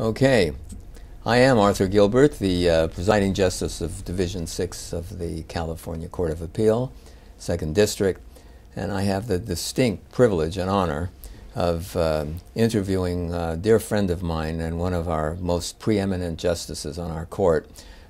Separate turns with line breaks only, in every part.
Okay. I am Arthur Gilbert, the uh, presiding justice of Division 6 of the California Court of Appeal, 2nd District, and I have the distinct privilege and honor of uh, interviewing a dear friend of mine and one of our most preeminent justices on our court,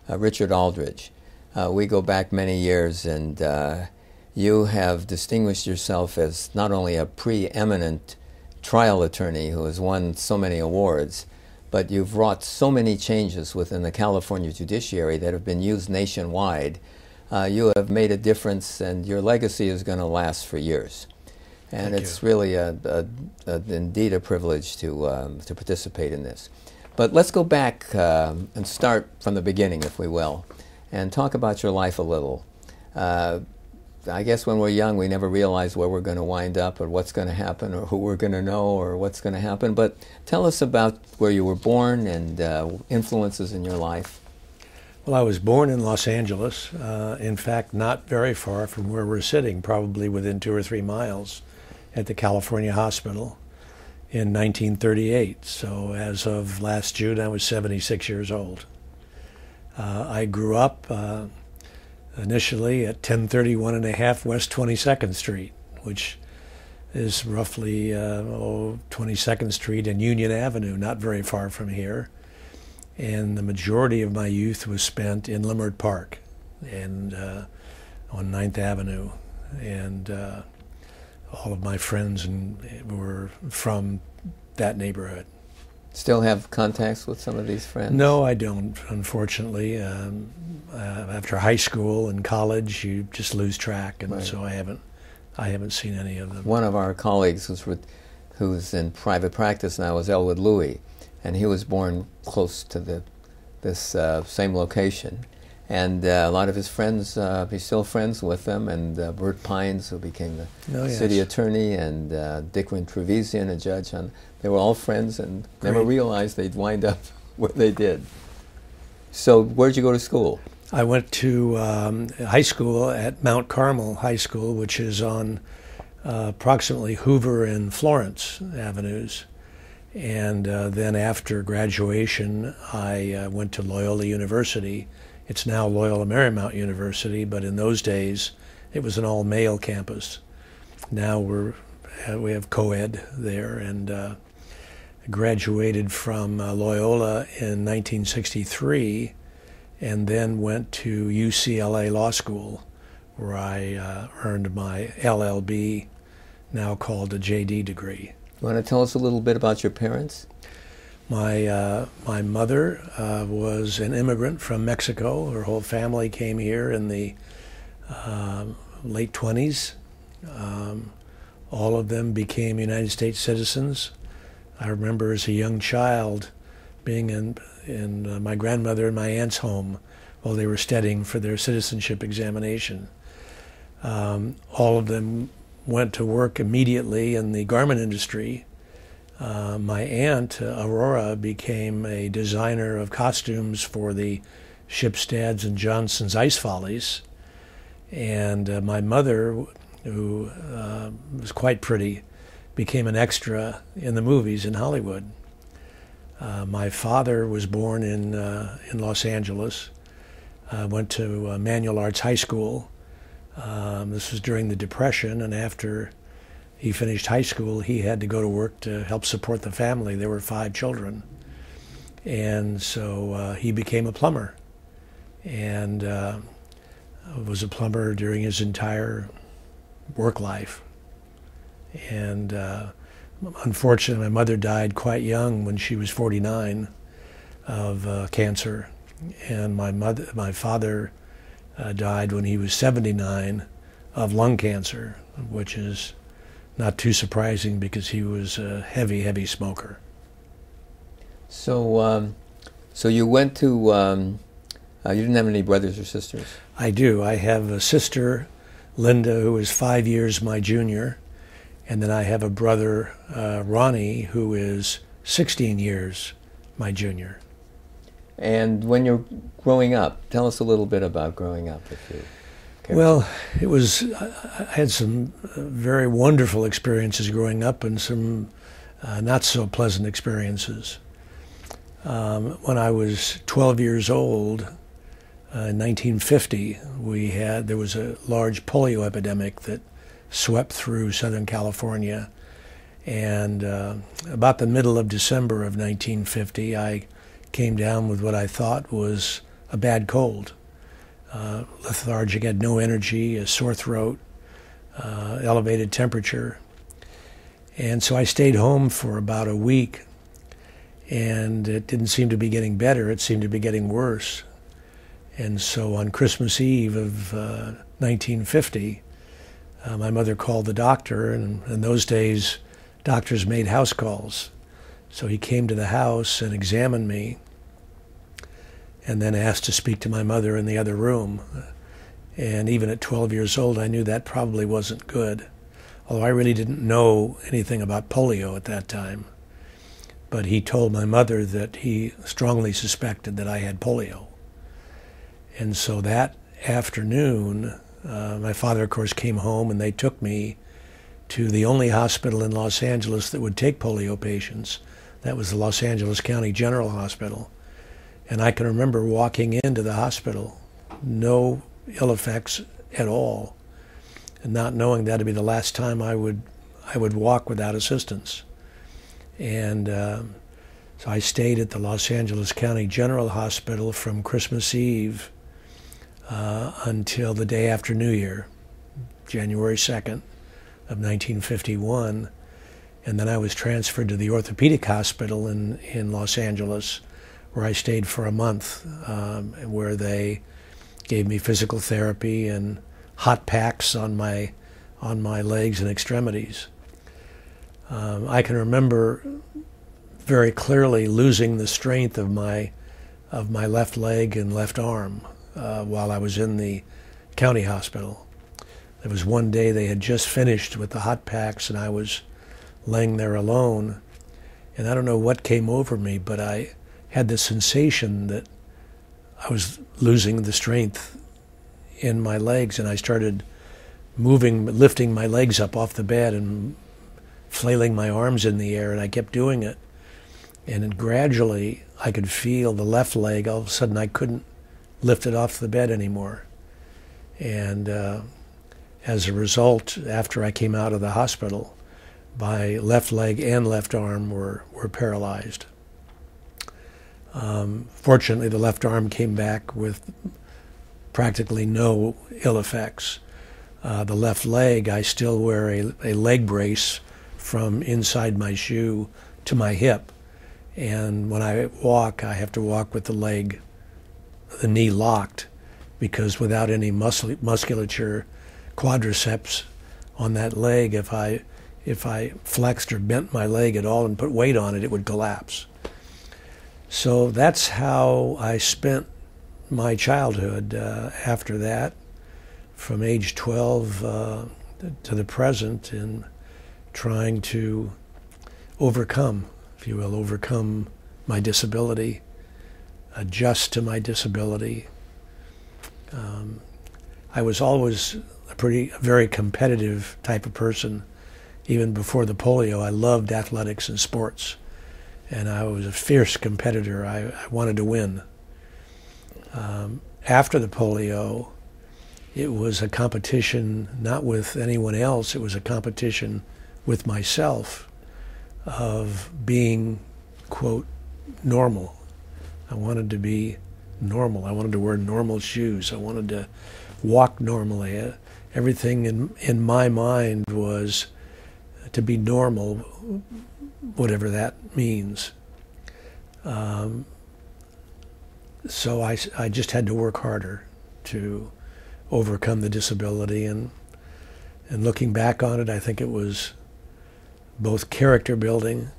uh, Richard Aldrich. Uh, we go back many years, and uh, you have distinguished yourself as not only a preeminent trial attorney who has won so many awards, but you've wrought so many changes within the California judiciary that have been used nationwide. Uh, you have made a difference, and your legacy is going to last for years. And
Thank
it's
you.
really a, a, a, indeed a privilege to, um, to participate in this. But let's go back um, and start from the beginning, if we will, and talk about your life a little. Uh, I guess when we're young, we never realize where we're going to wind up or what's going to happen or who we're going to know or what's going to happen. But tell us about where you were born and uh, influences in your life.
Well, I was born in Los Angeles. Uh, in fact, not very far from where we're sitting, probably within two or three miles, at the California Hospital in 1938. So, as of last June, I was 76 years old. Uh, I grew up uh, initially at 1031 and a half West 22nd Street, which is roughly uh, oh, 22nd Street and Union Avenue, not very far from here. And the majority of my youth was spent in Leimert Park and uh, on 9th Avenue. And uh, all of my friends and, were from that neighborhood.
Still have contacts with some of these friends?
No, I don't, unfortunately. Um, uh, after high school and college, you just lose track, and
Right.
so I haven't, I haven't seen any of them.
One of our colleagues who's, with, who's in private practice now is Elwood Lui, and he was born close to the, this uh, same location. And uh, a lot of his friends, uh, he's still friends with them, and uh, Burt Pines, who became the
Oh, yes.
city attorney, and uh, Dickran Tevrizian, a judge. On, they were all friends and never realized they'd wind up where they did. So, where'd you go to school?
I went to um, high school at Mount Carmel High School, which is on uh, approximately Hoover and Florence Avenues. And uh, then after graduation, I uh, went to Loyola University. It's now Loyola Marymount University, but in those days, it was an all-male campus. Now we're uh, we have co-ed there, and uh, graduated from uh, Loyola in 1963 and then went to UCLA Law School, where I uh, earned my LLB, now called a JD degree.
You want to tell us a little bit about your parents?
My uh, my mother uh, was an immigrant from Mexico. Her whole family came here in the um late 20s. Um, all of them became United States citizens. I remember as a young child being in in uh, my grandmother and my aunt's home while they were studying for their citizenship examination. Um, all of them went to work immediately in the garment industry. Uh, my aunt, uh, Aurora, became a designer of costumes for the Shipstads and Johnson's Ice Follies. And uh, my mother, who uh, was quite pretty, became an extra in the movies in Hollywood. Uh, my father was born in, uh, in Los Angeles, uh, went to uh, Manual Arts High School. Um, this was during the Depression, and after he finished high school, he had to go to work to help support the family. There were five children. And so uh, he became a plumber and uh, was a plumber during his entire work life. And uh, unfortunately, my mother died quite young when she was 49 of uh, cancer. And my, mother, my father uh, died when he was 79 of lung cancer, which is not too surprising because he was a heavy, heavy smoker.
So, um, so you went to. Um, uh, you didn't have any brothers or sisters.
I do. I have a sister, Linda, who is five years my junior, and then I have a brother, uh, Ronnie, who is 16 years my junior.
And when you're growing up, tell us a little bit about growing up, if you. care.
Well, it was. I I had some uh, very wonderful experiences growing up, and some uh, not so pleasant experiences. Um, when I was 12 years old, uh, in 1950, we had there was a large polio epidemic that swept through Southern California, and uh, about the middle of December of 1950, I came down with what I thought was a bad cold, uh, lethargic, had no energy, a sore throat, uh, elevated temperature, and so I stayed home for about a week, and it didn't seem to be getting better. It seemed to be getting worse. And so on Christmas Eve of uh, 1950, uh, my mother called the doctor, and in those days, doctors made house calls. So he came to the house and examined me, and then asked to speak to my mother in the other room. And even at 12 years old, I knew that probably wasn't good, although I really didn't know anything about polio at that time. But he told my mother that he strongly suspected that I had polio. And so that afternoon, uh, my father, of course, came home and they took me to the only hospital in Los Angeles that would take polio patients. That was the Los Angeles County General Hospital. And I can remember walking into the hospital, no ill effects at all, and not knowing that'd be the last time I would I would walk without assistance. And uh, so I stayed at the Los Angeles County General Hospital from Christmas Eve uh, until the day after New Year, January 2nd of 1951. And then I was transferred to the orthopedic hospital in, in Los Angeles, where I stayed for a month, um, where they gave me physical therapy and hot packs on my, on my legs and extremities. Um, I can remember very clearly losing the strength of my, of my left leg and left arm uh, while I was in the county hospital. There was one day they had just finished with the hot packs, and I was laying there alone. And I don't know what came over me, but I had the sensation that I was losing the strength in my legs, and I started moving, lifting my legs up off the bed and flailing my arms in the air, and I kept doing it. And gradually, I could feel the left leg. All of a sudden, I couldn't lifted off the bed anymore. And uh, as a result, after I came out of the hospital, my left leg and left arm were, were paralyzed. Um, fortunately, the left arm came back with practically no ill effects. Uh, the left leg, I still wear a, a leg brace from inside my shoe to my hip. And when I walk, I have to walk with the leg the knee locked because without any muscle, musculature, quadriceps on that leg, if I if I flexed or bent my leg at all and put weight on it, it would collapse. So that's how I spent my childhood uh, after that, from age 12 uh, to the present, in trying to overcome, if you will, overcome my disability adjust to my disability. Um, I was always a pretty, very competitive type of person. Even before the polio, I loved athletics and sports, and I was a fierce competitor. I, I wanted to win. Um, after the polio, it was a competition not with anyone else. It was a competition with myself of being, quote, normal I wanted to be normal. I wanted to wear normal shoes. I wanted to walk normally. Uh, everything in in my mind was to be normal, whatever that means. Um, so I, I just had to work harder to overcome the disability and and looking back on it, I think it was both character building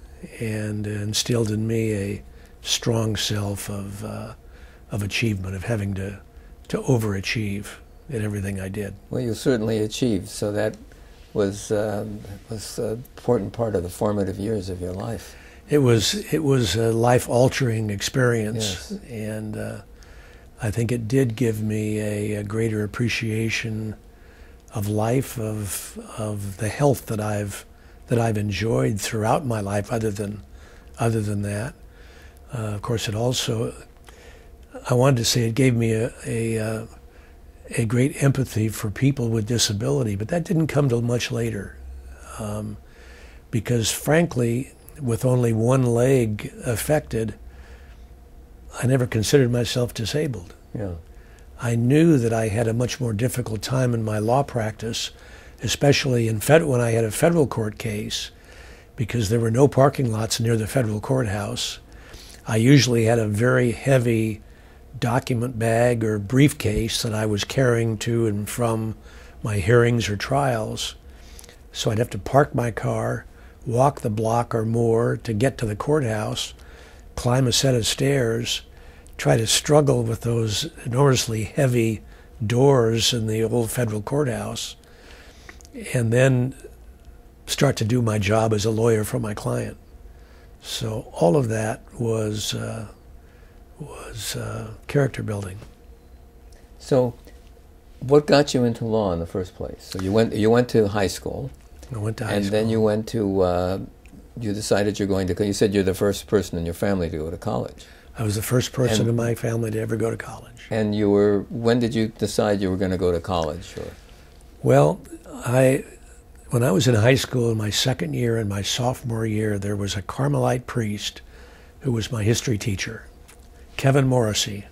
and instilled in me a strong self of uh, of achievement, of having to to overachieve in everything I did.
Well, you certainly achieved. So that was uh, was an important part of the formative years of your life.
It was it was a life altering experience, yes. and uh, I think it did give me a, a, greater appreciation of life, of of the health that I've that I've enjoyed throughout my life. Other than other than that, Uh, of course, it also, I wanted to say it gave me a, a, uh, a great empathy for people with disability, but that didn't come till much later. Um, because frankly, with only one leg affected, I never considered myself disabled.
Yeah.
I knew that I had a much more difficult time in my law practice, especially in fed- when I had a federal court case, because there were no parking lots near the federal courthouse. I usually had a very heavy document bag or briefcase that I was carrying to and from my hearings or trials. So I'd have to park my car, walk the block or more to get to the courthouse, climb a set of stairs, try to struggle with those enormously heavy doors in the old federal courthouse, and then start to do my job as a lawyer for my client. So all of that was uh, was uh, character building.
So, what got you into law in the first place? So you went you went to high school.
I went to high
and
school.
then you went to. Uh, you decided you're going to. You said you're the first person in your family to go to college.
I was the first person
And-
in my family to ever go to college.
And you were. When did you decide you were going to go to college? Or
Well, I when I was in high school in my second year and my sophomore year, there was a Carmelite priest who was my history teacher, Kevin Morrissey.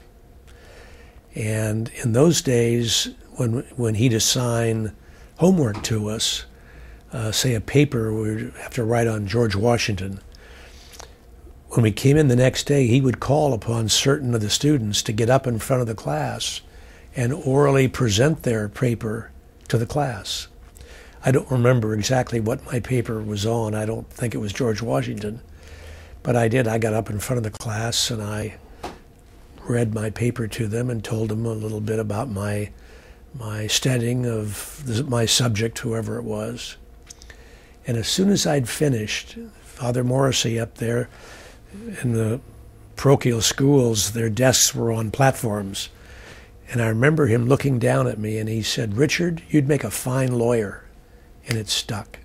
And in those days, when when he'd assign homework to us, uh, say a paper we'd have to write on George Washington. When we came in the next day, he would call upon certain of the students to get up in front of the class and orally present their paper to the class. I don't remember exactly what my paper was on. I don't think it was George Washington. But I did. I got up in front of the class and I read my paper to them and told them a little bit about my my studying of my subject, whoever it was. And as soon as I'd finished, Father Morrissey up there in the parochial schools, their desks were on platforms. And I remember him looking down at me and he said, Richard, you'd make a fine lawyer. And it stuck.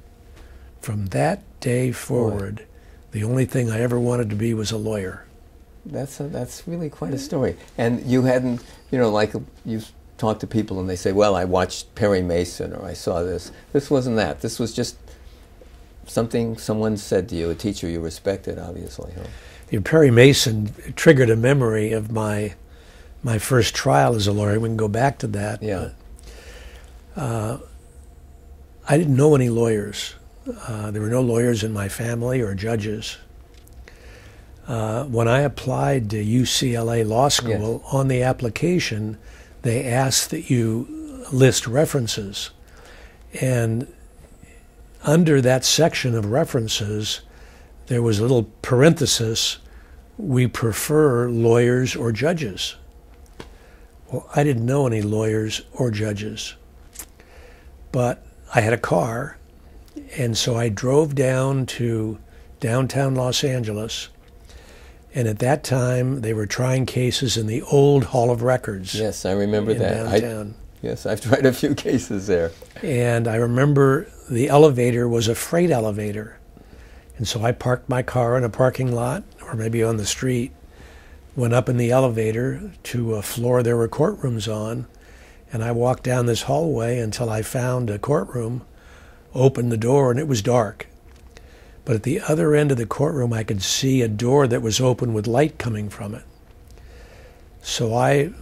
From that day forward, the only thing I ever wanted to be was a lawyer.
that's a, that's really quite a story. And you hadn't, you know, like you talk to people and they say, "Well, I watched Perry Mason or I saw this." This wasn't that. This was just something someone said to you, a teacher you respected, obviously. Huh?
You know, Perry Mason triggered a memory of my my first trial as a lawyer. We can go back to that.
Yeah.
Uh, I didn't know any lawyers. Uh, there were no lawyers in my family or judges. Uh, when I applied to UCLA Law School, on the application, they asked that you list references. And under that section of references, there was a little parenthesis we prefer lawyers or judges. Well, I didn't know any lawyers or judges, but I had a car, and so I drove down to downtown Los Angeles. And at that time, they were trying cases in the old Hall of Records
Yes, I remember that. I,
downtown.
yes, I've tried a few cases there.
And I remember the elevator was a freight elevator. And so I parked my car in a parking lot or maybe on the street, went up in the elevator to a floor there were courtrooms on, and I walked down this hallway until I found a courtroom, opened the door, and it was dark. But at the other end of the courtroom, I could see a door that was open with light coming from it. So I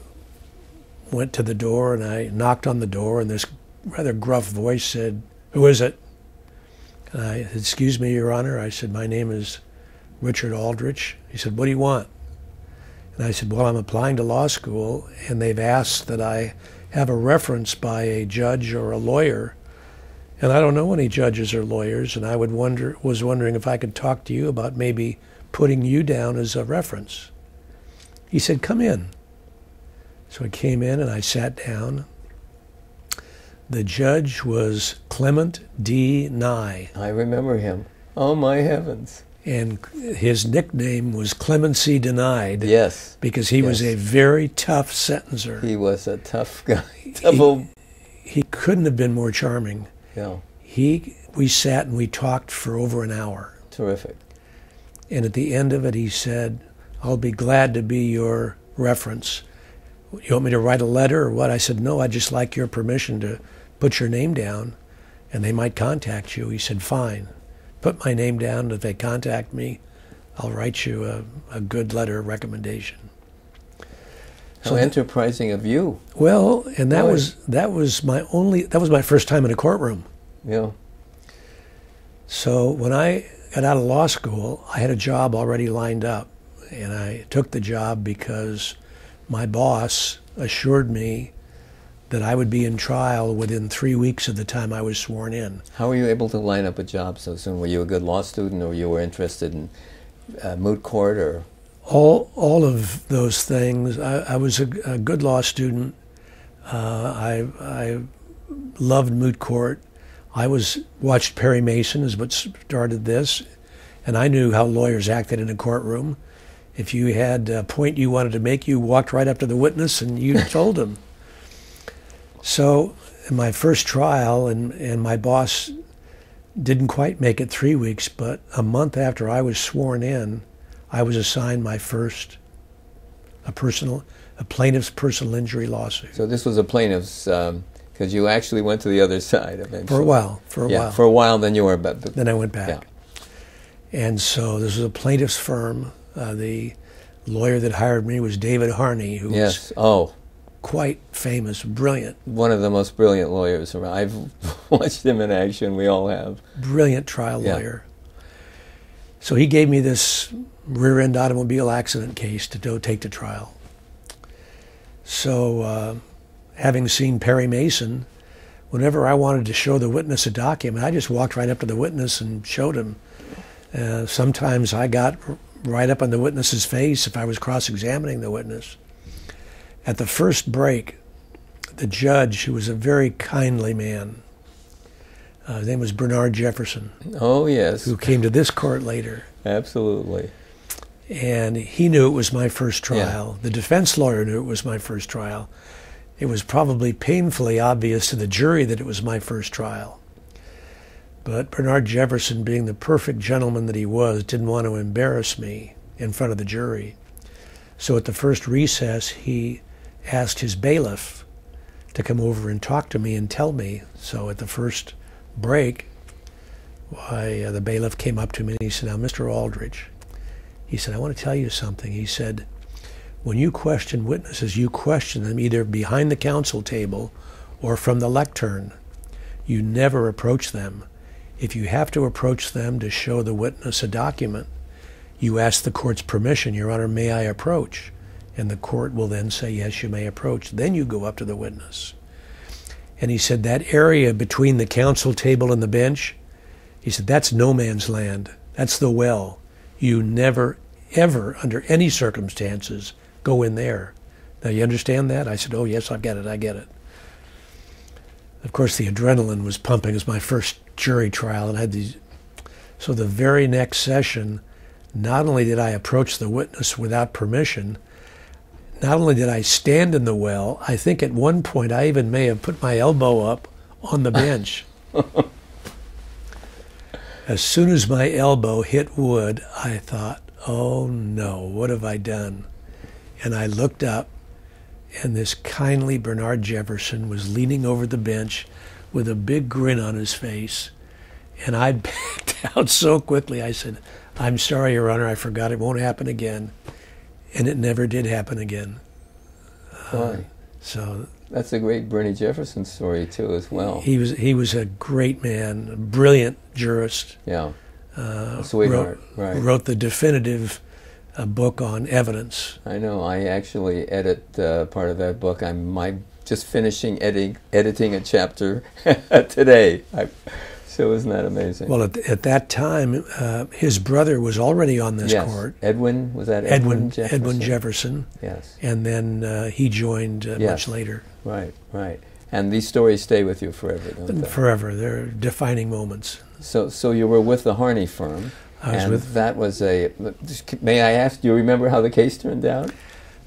went to the door and I knocked on the door, and this rather gruff voice said, Who is it? And I said, Excuse me, Your Honor. I said, My name is Richard Aldrich. He said, What do you want? And I said, Well, I'm applying to law school, and they've asked that I have a reference by a judge or a lawyer. And I don't know any judges or lawyers, and I would wonder, was wondering if I could talk to you about maybe putting you down as a reference. He said, Come in. So I came in and I sat down. The judge was Clement D. Nye,
I remember him. Oh my heavens!
And his nickname was Clemency Denied
Yes,
because he was a very tough sentencer.
he was a tough guy. tough old.
He couldn't have been more charming.
Yeah,
He, we sat and we talked for over an hour.
terrific.
And at the end of it, he said, I'll be glad to be your reference. You want me to write a letter or what? I said, No, I'd just like your permission to put your name down and they might contact you. He said, Fine. Put my name down. If they contact me, I'll write you a, a good letter of recommendation.
How
So
enterprising of you.
Well, and that
Boy.
was that was my only that was my first time in a courtroom.
Yeah.
So when I got out of law school, I had a job already lined up, and I took the job because my boss assured me that I would be in trial within three weeks of the time I was sworn in.
How were you able to line up a job so soon? Were you a good law student, or you were interested in uh, moot court, or
All all of those things. I, I was a, a good law student. Uh, I I loved moot court. I was watched Perry Mason is what started this, and I knew how lawyers acted in a courtroom. If you had a point you wanted to make, you walked right up to the witness and you told him. So, in my first trial, and, and my boss didn't quite make it three weeks, but a month after I was sworn in, I was assigned my first a personal a plaintiff's personal injury lawsuit
so? This was a plaintiff's because you actually went to the other side eventually.
for a while. For a
yeah,
while.
for a while. Then you were, but, but
then I went back.
Yeah.
And so this was a plaintiff's firm. Uh, the lawyer that hired me was David Harney, who was
yes. Oh,
quite famous, brilliant,
one of the most brilliant lawyers around. I've watched him in action. We all have.
brilliant trial
Yeah.
lawyer. So he gave me this rear end automobile accident case to go take to trial. So, uh, having seen Perry Mason, whenever I wanted to show the witness a document, I just walked right up to the witness and showed him. Uh, sometimes I got right up on the witness's face if I was cross examining the witness. At the first break, the judge, who was a very kindly man, uh, his name was Bernard Jefferson,
Oh yes,
who came to this court later.
absolutely.
and he knew it was my first trial.
Yeah.
trial. The defense lawyer knew it was my first trial. It was probably painfully obvious to the jury that it was my first trial. But Bernard Jefferson, being the perfect gentleman that he was, didn't want to embarrass me in front of the jury. So at the first recess, he asked his bailiff to come over and talk to me and tell me. So at the first break, why, uh, the bailiff came up to me and he said, Now, Mr. Aldrich, he said, I want to tell you something. He said, when you question witnesses, you question them either behind the counsel table or from the lectern. You never approach them. If you have to approach them to show the witness a document, you ask the court's permission, Your Honor, may I approach? And the court will then say, Yes, you may approach. Then you go up to the witness. And he said, That area between the counsel table and the bench, he said, That's no man's land. That's the well. You never, ever, under any circumstances, go in there. Now, you understand that? I said, Oh, yes, I get it, I get it. Of course, the adrenaline was pumping. It was my first jury trial, and I had these. So, the very next session, not only did I approach the witness without permission, not only did I stand in the well, I think at one point I even may have put my elbow up on the bench. as soon as my elbow hit wood, I thought, oh no, what have I done? And I looked up, and this kindly Bernard Jefferson was leaning over the bench with a big grin on his face. And I backed out so quickly, I said, I'm sorry, Your Honor, I forgot it won't happen again. And it never did happen again.
Why?
So
That's a great Bernie Jefferson story too, as well.
he was he was a great man, a brilliant jurist.
Yeah,
Uh,
a sweetheart.
wrote,
right.
wrote the definitive uh, book on evidence.
I know. I actually edit uh, part of that book. I'm my just finishing editing editing a chapter today. I, so isn't that amazing?
Well, at, at that time, uh, his brother was already on this
yes.
court,
Edwin was that
Edwin
Edwin Jefferson?
Edwin Jefferson,
Yes.
and then uh, he joined uh,
Yes.
much later.
Right. Right. And these stories stay with you forever, don't they?
forever, they're defining moments.
So, so you were with the Harney firm,
I was
and
with.
that was a. May I ask? Do you remember how the case turned out?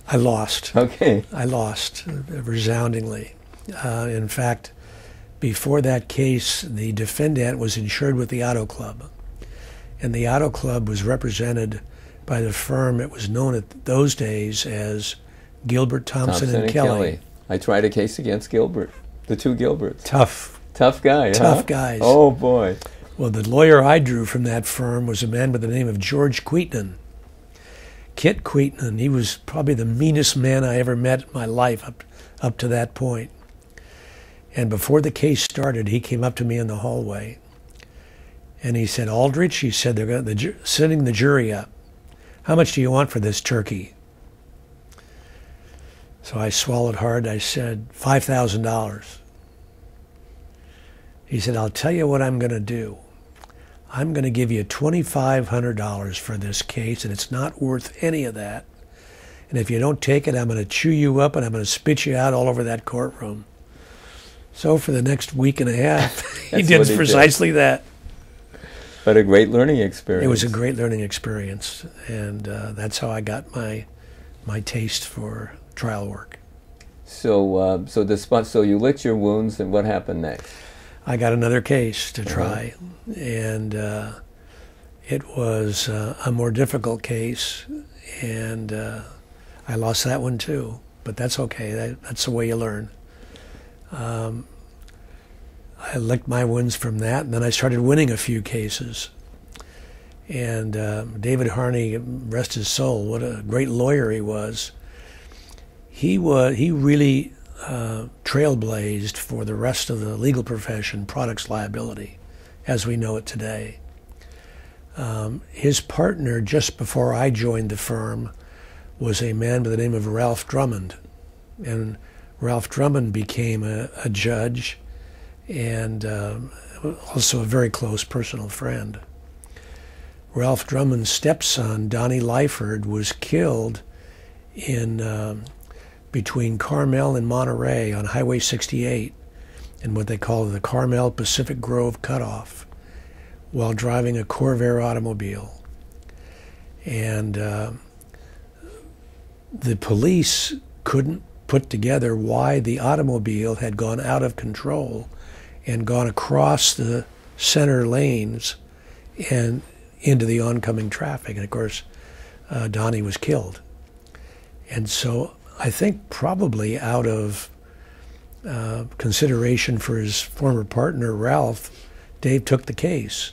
I lost.
Okay.
I lost uh, resoundingly. Uh, in fact, before that case, the defendant was insured with the Auto Club. And the Auto Club was represented by the firm it was known at those days as Gilbert Thompson,
Thompson
and, Kelly.
I tried a case against Gilbert, the two Gilberts.
Tough,
Tough guy,
tough
huh?
guys.
Oh boy.
Well, the lawyer I drew from that firm was a man by the name of George Queetman. Kit Queetman. He was probably the meanest man I ever met in my life up, up to that point. And before the case started, he came up to me in the hallway. And he said, Aldrich, he said, they're going to, sending the jury up. How much do you want for this turkey? So I swallowed hard. I said, $5,000. He said, I'll tell you what I'm going to do. I'm going to give you $2,500 for this case, and it's not worth any of that. And if you don't take it, I'm going to chew you up and I'm going to spit you out all over that courtroom. So for the next week and a half, he did
he did.
precisely that.
But a great learning experience.
It was a great learning experience, and uh, that's how I got my my taste for trial work.
So, uh, so despite, so you licked your wounds, and what happened next?
I got another case to
Uh-huh.
try, and uh, it was uh, a more difficult case, and uh, I lost that one too. But that's okay. That, that's the way you learn. Um, I licked my wounds from that, and then I started winning a few cases. And uh, David Harney, rest his soul, what a great lawyer he was. He was he really uh, trailblazed for the rest of the legal profession products liability as we know it today. Um, his partner, just before I joined the firm, was a man by the name of Ralph Drummond. And Ralph Drummond became a, a judge and um, also a very close personal friend. Ralph Drummond's stepson, Donnie Lyford, was killed in um, between Carmel and Monterey on Highway 68 in what they call the Carmel Pacific Grove Cutoff while driving a Corvair automobile. And uh, the police couldn't put together why the automobile had gone out of control and gone across the center lanes and into the oncoming traffic. And of course, uh, Donnie was killed. And so I think probably out of uh, consideration for his former partner, Ralph, Dave took the case.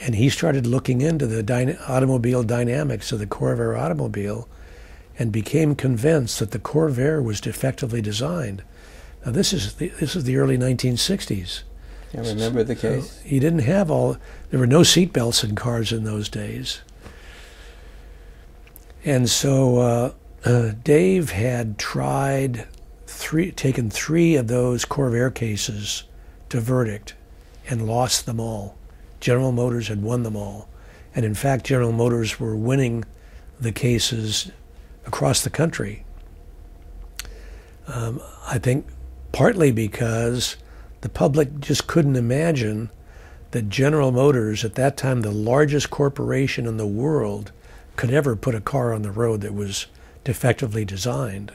And he started looking into the dyna- automobile dynamics of the Corvair automobile and became convinced that the Corvair was defectively designed. Now, this is the, this is the early 1960s.
I remember the case.
He didn't have all, there were no seat belts in cars in those days. And so uh, uh, Dave had tried three, taken three of those Corvair cases to verdict and lost them all. General Motors had won them all. And in fact, General Motors were winning the cases across the country. Um, I think partly because the public just couldn't imagine that General Motors, at that time the largest corporation in the world, could ever put a car on the road that was defectively designed.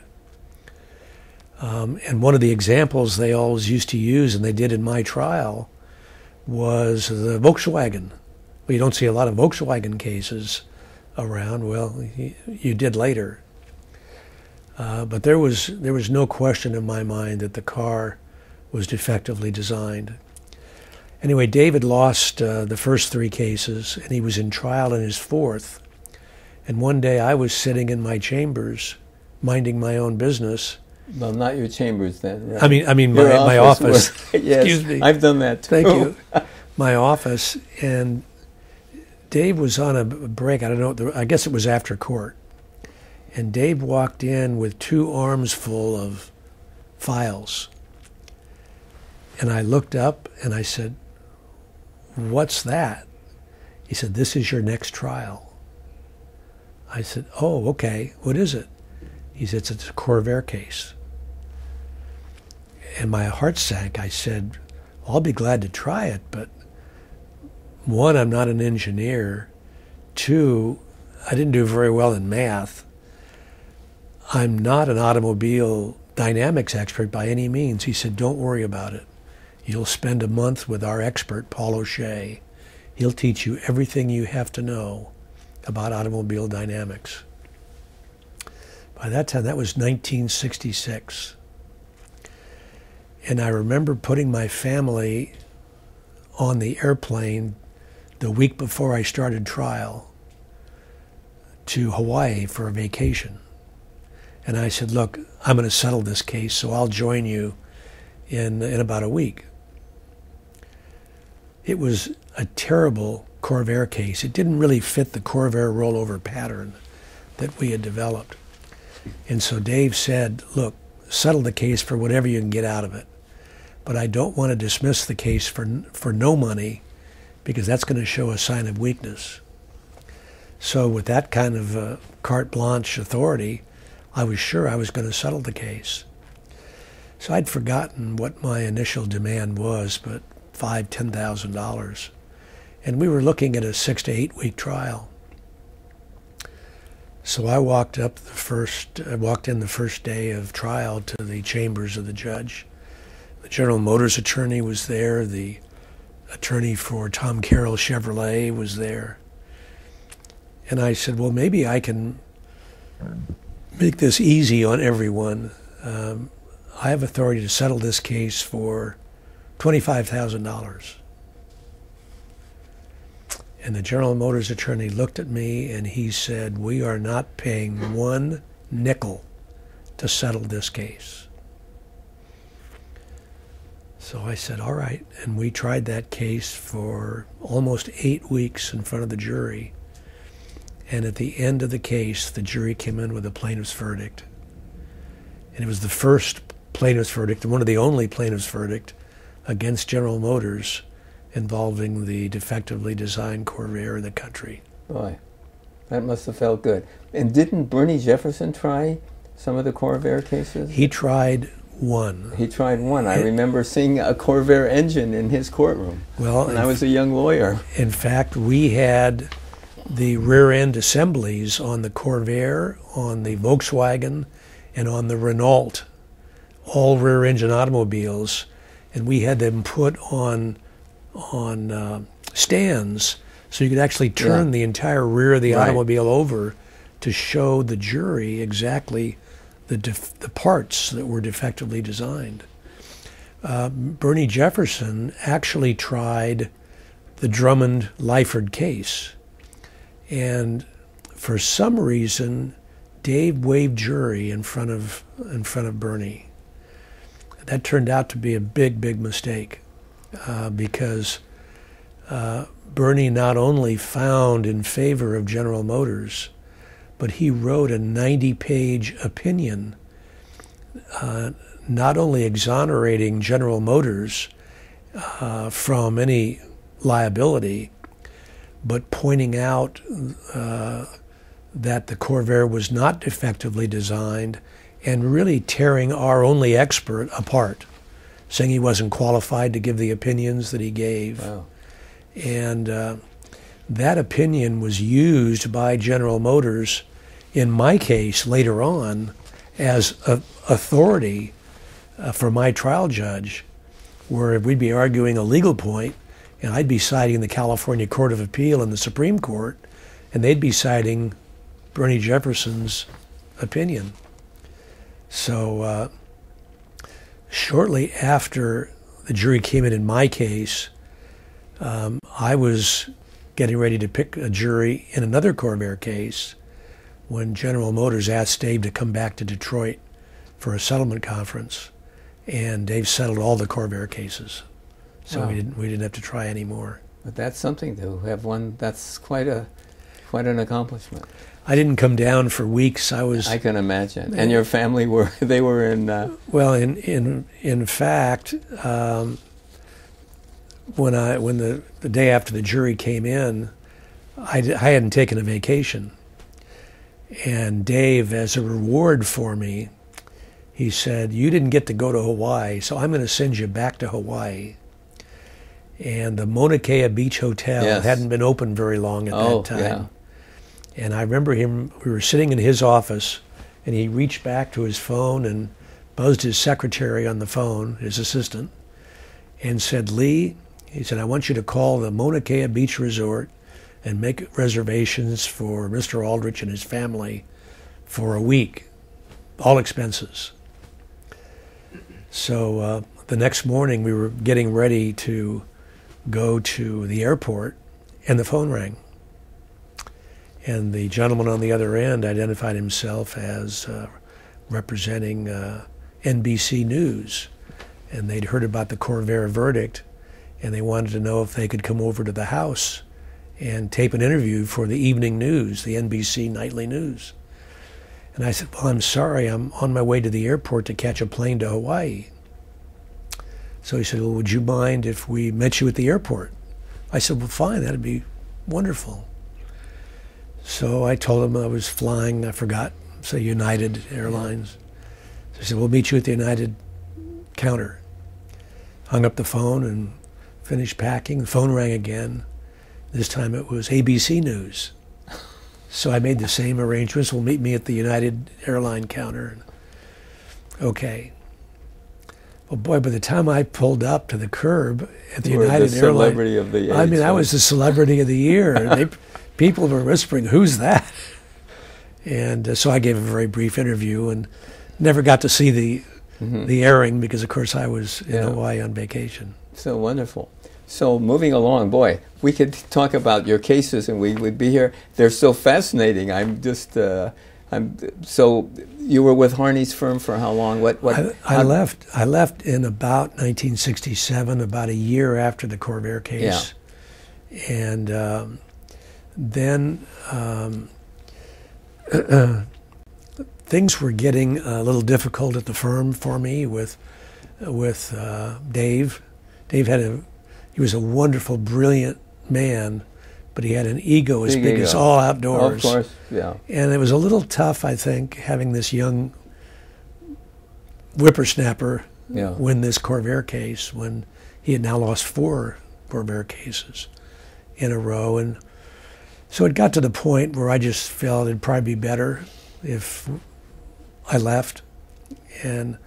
Um, and one of the examples they always used to use, and they did in my trial, was the Volkswagen. Well, you don't see a lot of Volkswagen cases around. Well, you, you did later. Uh, but there was there was no question in my mind that the car was defectively designed. Anyway, David lost uh, the first three cases, and he was in trial in his fourth. And one day I was sitting in my chambers, minding my own business.
Well, not your chambers then. Right?
I mean, I mean
Your
my, my office.
yes,
Excuse me.
I've done that too.
Thank you. my office, and Dave was on a break. I don't know. I guess it was after court, and Dave walked in with two arms full of files. And I looked up and I said, "What's that?" He said, "This is your next trial." I said, "Oh, okay. What is it?" He said, "It's a Corvair case." And my heart sank. I said, I'll be glad to try it, but one, I'm not an engineer. Two, I didn't do very well in math. I'm not an automobile dynamics expert by any means. He said, Don't worry about it. You'll spend a month with our expert, Paul O'Shea. He'll teach you everything you have to know about automobile dynamics. By that time, that was 1966. And I remember putting my family on the airplane the week before I started trial to Hawaii for a vacation. And I said, Look, I'm going to settle this case, so I'll join you in, in about a week. It was a terrible Corvair case. It didn't really fit the Corvair rollover pattern that we had developed. And so Dave said, Look, settle the case for whatever you can get out of it. But I don't want to dismiss the case for, for no money because that's going to show a sign of weakness. So, with that kind of uh, carte blanche authority, I was sure I was going to settle the case. So I'd forgotten what my initial demand was, but five, ten thousand dollars, and we were looking at a six to eight week trial. So I walked up the first, I walked in the first day of trial to the chambers of the judge. The General Motors attorney was there. The attorney for Tom Carroll Chevrolet was there. And I said, well, maybe I can make this easy on everyone. Um, I have authority to settle this case for $25,000. And the General Motors attorney looked at me and he said, We are not paying one nickel to settle this case. So I said, All right. And we tried that case for almost eight weeks in front of the jury. And at the end of the case, the jury came in with a plaintiff's verdict. And it was the first plaintiff's verdict, and one of the only plaintiff's verdict against General Motors involving the defectively designed Corvair in the country.
Boy, that must have felt good. And didn't Bernie Jefferson try some of the Corvair cases?
He tried one.
He tried one. I remember seeing a Corvair engine in his courtroom
well,
when I was a young lawyer.
In fact, we had the rear end assemblies on the Corvair, on the Volkswagen, and on the Renault, all rear engine automobiles, and we had them put on on uh, stands so you could actually turn yeah. the entire rear of the right. automobile over to show the jury exactly the, the parts that were defectively designed. Uh, Bernie Jefferson actually tried the Drummond Lyford case. And for some reason, Dave waived jury in front of, in front of Bernie. That turned out to be a big, big mistake uh, because uh, Bernie not only found in favor of General Motors, but he wrote a 90 page opinion uh, not only exonerating General Motors uh, from any liability, but pointing out uh, that the Corvair was not defectively designed and really tearing our only expert apart saying he wasn't qualified to give the opinions that he gave.
Wow.
And uh, that opinion was used by General Motors, in my case, later on, as authority uh, for my trial judge, where we'd be arguing a legal point, and I'd be citing the California Court of Appeal and the Supreme Court, and they'd be citing Bernie Jefferson's opinion. So uh, shortly after the jury came in in my case, um, I was getting ready to pick a jury in another Corvair case when General Motors asked Dave to come back to Detroit for a settlement conference, and Dave settled all the Corvair cases, so wow. we didn't we didn't have to try anymore.
But that's something to have one. That's quite a quite an accomplishment.
I didn't come down for weeks. I was.
I can imagine. And your family were they were in. Uh,
well, in in in fact, um, when I when the the day after the jury came in, I I hadn't taken a vacation, and Dave, as a reward for me, he said, "You didn't get to go to Hawaii, so I'm going to send you back to Hawaii." And the Mauna Kea Beach Hotel yes. hadn't been open very long at
oh,
that time.
Yeah
and I remember him, we were sitting in his office, and he reached back to his phone and buzzed his secretary on the phone, his assistant, and said, Lee, he said, I want you to call the Mauna Kea Beach Resort and make reservations for Mr. Aldrich and his family for a week, all expenses. So uh, the next morning, we were getting ready to go to the airport, and the phone rang. And the gentleman on the other end identified himself as uh, representing uh, NBC News. And they'd heard about the Corvair verdict, and they wanted to know if they could come over to the house and tape an interview for the evening news, the NBC nightly news. And I said, Well, I'm sorry, I'm on my way to the airport to catch a plane to Hawaii. So he said, Well, would you mind if we met you at the airport? I said, Well, fine, that'd be wonderful. So I told him I was flying, I forgot, say United Airlines. So he said, We'll meet you at the United counter. Hung up the phone and finished packing. The phone rang again. This time it was ABC News. So I made the same arrangements. We'll meet me at the United Airline counter. Okay. Well, boy, by the time I pulled up to the curb at the
You
United
the
Airline,
celebrity of the
I mean, I was the celebrity of the year. They, people were whispering, "Who's that?" And uh, so I gave a very brief interview and never got to see the the airing because, of course, I was in
Mm-hmm. Yeah.
Hawaii on vacation.
So wonderful. So moving along, boy, we could talk about your cases, and we would be here. They're so fascinating. I'm just, uh, I'm. So you were with Harney's firm for how long? What? What?
I, I left. I left in about 1967, about a year after the Corvair case, yeah. and um, then um, things were getting a little difficult at the firm for me with with uh, Dave. Dave had a he was a wonderful, brilliant man, but he had an ego as
Big
big as
ego.
all
Of
outdoors.
course, yeah.
And it was a little tough, I think, having this young whippersnapper
Yeah.
win this Corvair case when he had now lost four Corvair cases in a row. And so it got to the point where I just felt it'd probably be better if I left. And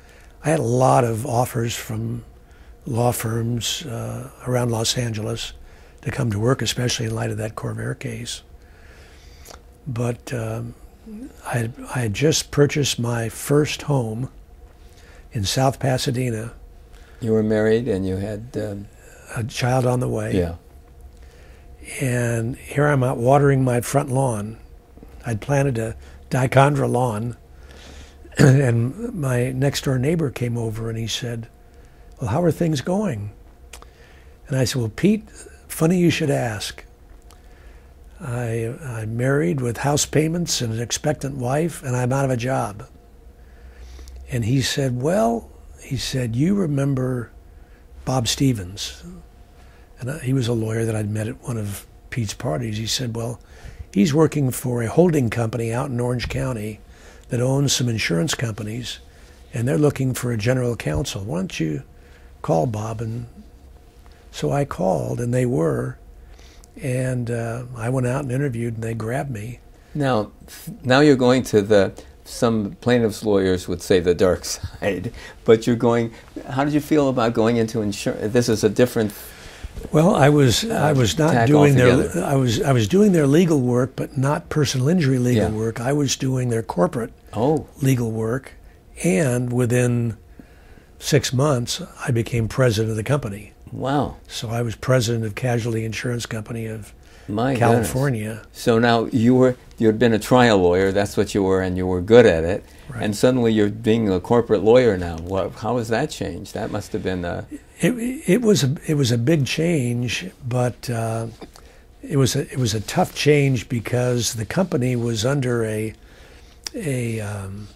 I had a lot of offers from law firms uh, around Los Angeles to come to work, especially in light of that Corvair case. But um, I, had, I had just purchased my first home in South Pasadena,
You were married, and you had. Um,
a child on the way.
yeah.
And here I'm out watering my front lawn. I'd planted a dichondra lawn, and my next door neighbor came over and he said, Well, how are things going? And I said, Well, Pete, funny you should ask. I, I'm married with house payments and an expectant wife, and I'm out of a job. And he said, Well, he said, You remember Bob Stevens? And I- he was a lawyer that I'd met at one of Pete's parties. He said, Well, he's working for a holding company out in Orange County that owns some insurance companies, and they're looking for a general counsel. Why don't you call Bob? And so I called, and they were. And uh, I went out and interviewed, and they grabbed me.
Now, now you're going to the. Some plaintiffs' lawyers would say the dark side, but you're going. How did you feel about going into insurance? This is a different.
Well, I was I was not doing their. I was I was doing their legal work, but not personal injury legal
Yeah.
work. I was doing their corporate
Oh,
legal work, and within six months, I became president of the company.
wow!
So I was president of Casualty Insurance Company of
My goodness.
California.
So now you were you had been a trial lawyer. That's what you were, and you were good at it.
Right.
And suddenly you're being a corporate lawyer now. What, how has that changed? That must have been. a
It, it was a it was a big change, but uh, it was a it was a tough change because the company was under a a um,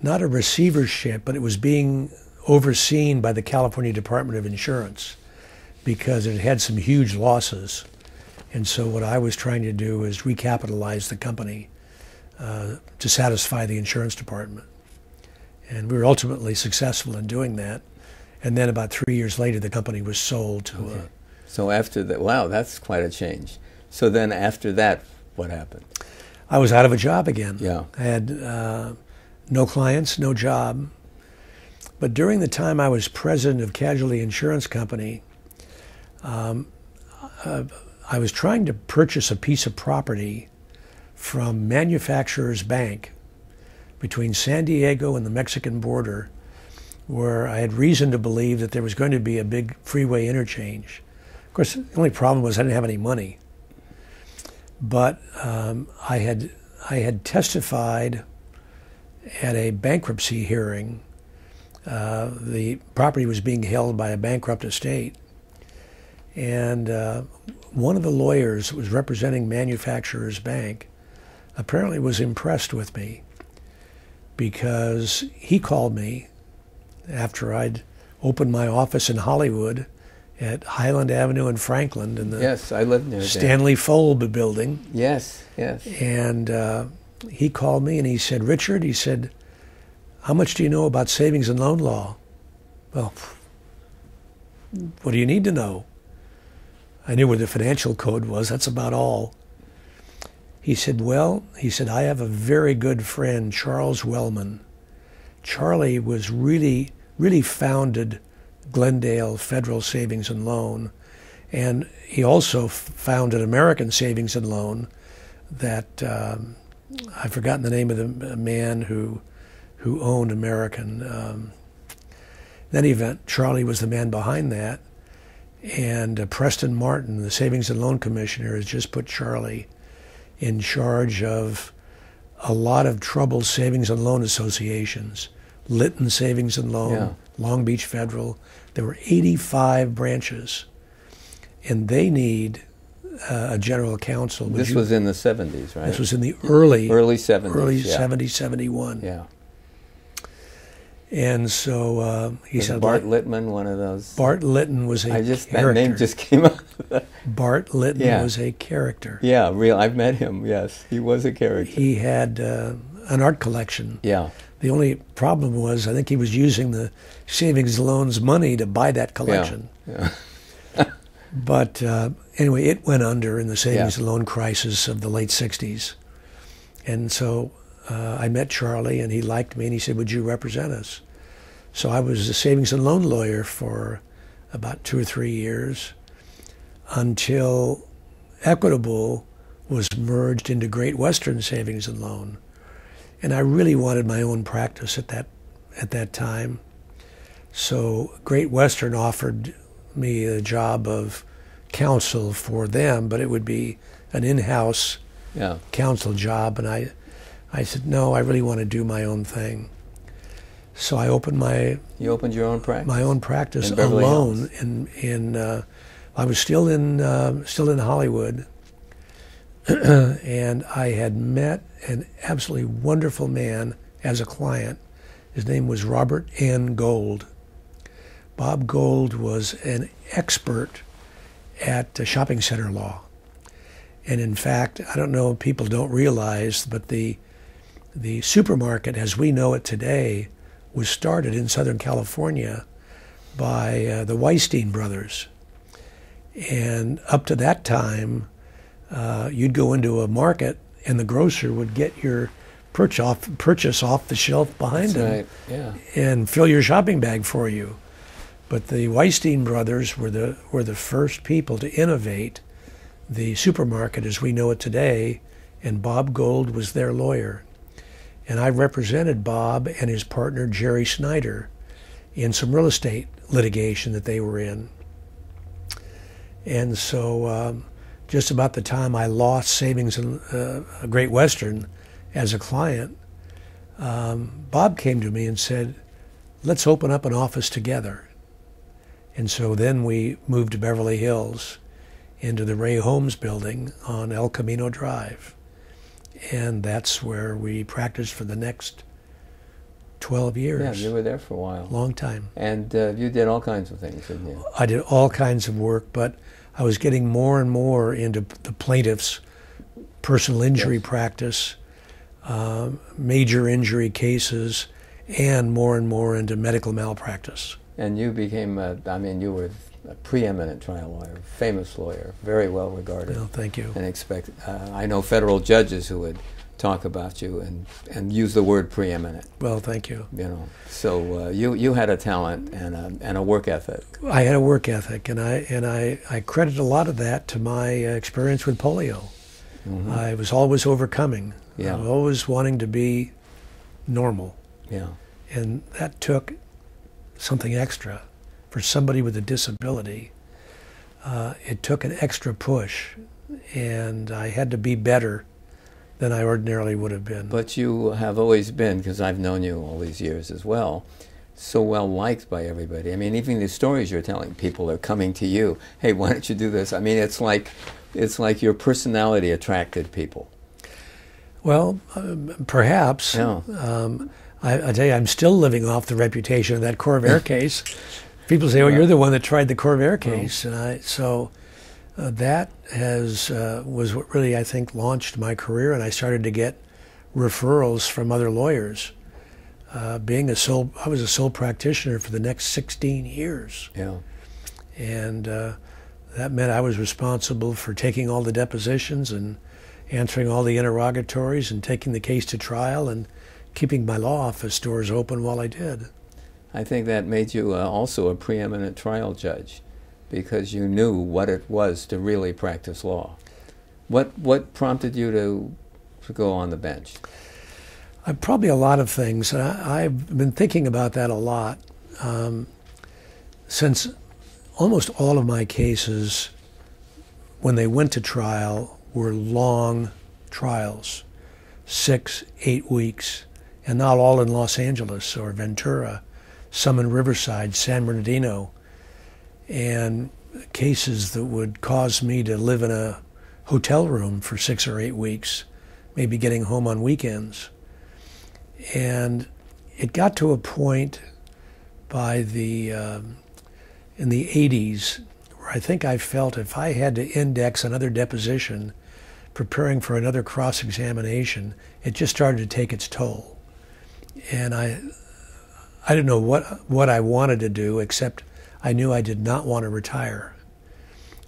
not a receivership, but it was being overseen by the California Department of Insurance because it had some huge losses, and so what I was trying to do is recapitalize the company uh, to satisfy the insurance department, and we were ultimately successful in doing that. And then about three years later, the company was sold to a,
so after that, wow, that's quite a change. So then after that, what happened?
I was out of a job again.
Yeah.
I had uh, no clients, no job. But during the time I was president of Casualty Insurance Company, um, uh, I was trying to purchase a piece of property from Manufacturers Bank between San Diego and the Mexican border, where I had reason to believe that there was going to be a big freeway interchange. Of course, the only problem was I didn't have any money. But um, I had I had testified at a bankruptcy hearing. Uh, the property was being held by a bankrupt estate, and uh, one of the lawyers who was representing Manufacturers Bank apparently was impressed with me because he called me after I'd opened my office in Hollywood at Highland Avenue in Franklin in the
yes, I lived near
Stanley Fulb building.
Yes, yes.
And uh, he called me and he said, Richard, he said, how much do you know about savings and loan law? Well, what do you need to know? I knew where the financial code was. That's about all. He said, Well, he said, I have a very good friend, Charles Wellman. Charlie was really, really founded Glendale Federal Savings and Loan. And he also founded American Savings and Loan that um, I've forgotten the name of the man who who owned American. Um, in any event, Charlie was the man behind that. And uh, Preston Martin, the Savings and Loan Commissioner, has just put Charlie in charge of a lot of troubled savings and loan associations. Lytton Savings and Loan, yeah. Long Beach Federal. There were 85 branches, and they need uh, a general counsel.
This you, was in the 70s, right?
This was in the early
early 70s.
Early
yeah.
70s, 71.
Yeah.
And so uh, he
was
said,
Bart like, Littman, one of those.
Bart Lytton was a
I just
character.
that name just came up.
Bart Lytton
yeah.
was a character.
Yeah, real. I've met him. Yes, he was a character.
He had uh, an art collection.
Yeah.
The only problem was, I think he was using the savings loans money to buy that collection.
Yeah.
yeah. but uh, anyway, it went under in the savings
Yeah.
and loan crisis of the late '60s, and so uh, I met Charlie, and he liked me, and he said, "Would you represent us?" So I was a savings and loan lawyer for about two or three years until Equitable was merged into Great Western Savings and Loan. And I really wanted my own practice at that at that time. So Great Western offered me a job of counsel for them, but it would be an in-house
Yeah.
counsel job and I I said, "No, I really want to do my own thing." So I opened my
You opened your own practice.
my own practice
In
alone
Hills.
in in uh, I was still in uh, still in Hollywood, and I had met an absolutely wonderful man as a client. His name was Robert N. Gold. Bob Gold was an expert at uh, shopping center law, and in fact, I don't know people don't realize, but the the supermarket as we know it today was started in Southern California by uh, the Weinstein brothers. And up to that time, uh, you'd go into a market and the grocer would get your purchase off, purchase off the shelf behind
That's
him
right. Yeah.
and fill your shopping bag for you. But the Weinstein brothers were the were the first people to innovate the supermarket as we know it today, and Bob Gold was their lawyer. And I represented Bob and his partner Jerry Snyder in some real estate litigation that they were in. And so, um, just about the time I lost Savings in uh, Great Western as a client, um, Bob came to me and said, let's open up an office together. And so then we moved to Beverly Hills into the Ray Holmes building on El Camino Drive. And that's where we practiced for the next 12 years.
Yeah, you were there for a while.
Long time.
And uh, you did all kinds of things, didn't you?
I did all kinds of work, but I was getting more and more into the plaintiff's personal injury
Yes.
practice, um, major injury cases, and more and more into medical malpractice.
And you became, a, I mean, you were a preeminent trial lawyer, famous lawyer, very well regarded.
Well, thank you.
And expect, uh, I know federal judges who would talk about you and, and use the word preeminent.
Well, thank you.
You know, so uh, you you had a talent and a, and a work ethic.
I had a work ethic, and I and I, I credit a lot of that to my uh, experience with polio.
Mhm.
I was always overcoming.
Yeah.
I was always wanting to be normal,
Yeah,
and that took something extra for somebody with a disability. Uh, it took an extra push, and I had to be better than I ordinarily would have been.
but you have always been because I've known you all these years as well. So well liked by everybody. I mean, even the stories you're telling, people are coming to you. Hey, why don't you do this? I mean, it's like, it's like your personality attracted people.
Well, um, perhaps.
Yeah.
Um, I, I tell you, I'm still living off the reputation of that Corvair case. People say, "Oh, you're the one that tried the Corvair case," and I so uh, that has uh, was what really I think launched my career, and I started to get referrals from other lawyers. Uh, being a sole, I was a sole practitioner for the next 16 years,
Yeah.
and uh, that meant I was responsible for taking all the depositions and answering all the interrogatories and taking the case to trial and keeping my law office doors open while I did.
I think that made you uh, also a preeminent trial judge because you knew what it was to really practice law. What what prompted you to to go on the bench?
Uh, probably a lot of things. I, I've been thinking about that a lot um, since almost all of my cases, when they went to trial, were long trials, six, eight weeks, and not all in Los Angeles or Ventura, some in Riverside, San Bernardino, and cases that would cause me to live in a hotel room for six or eight weeks, maybe getting home on weekends. And it got to a point by the um, in the 80s where I think I felt if I had to index another deposition, preparing for another cross-examination, it just started to take its toll. And I I didn't know what what I wanted to do except I knew I did not want to retire.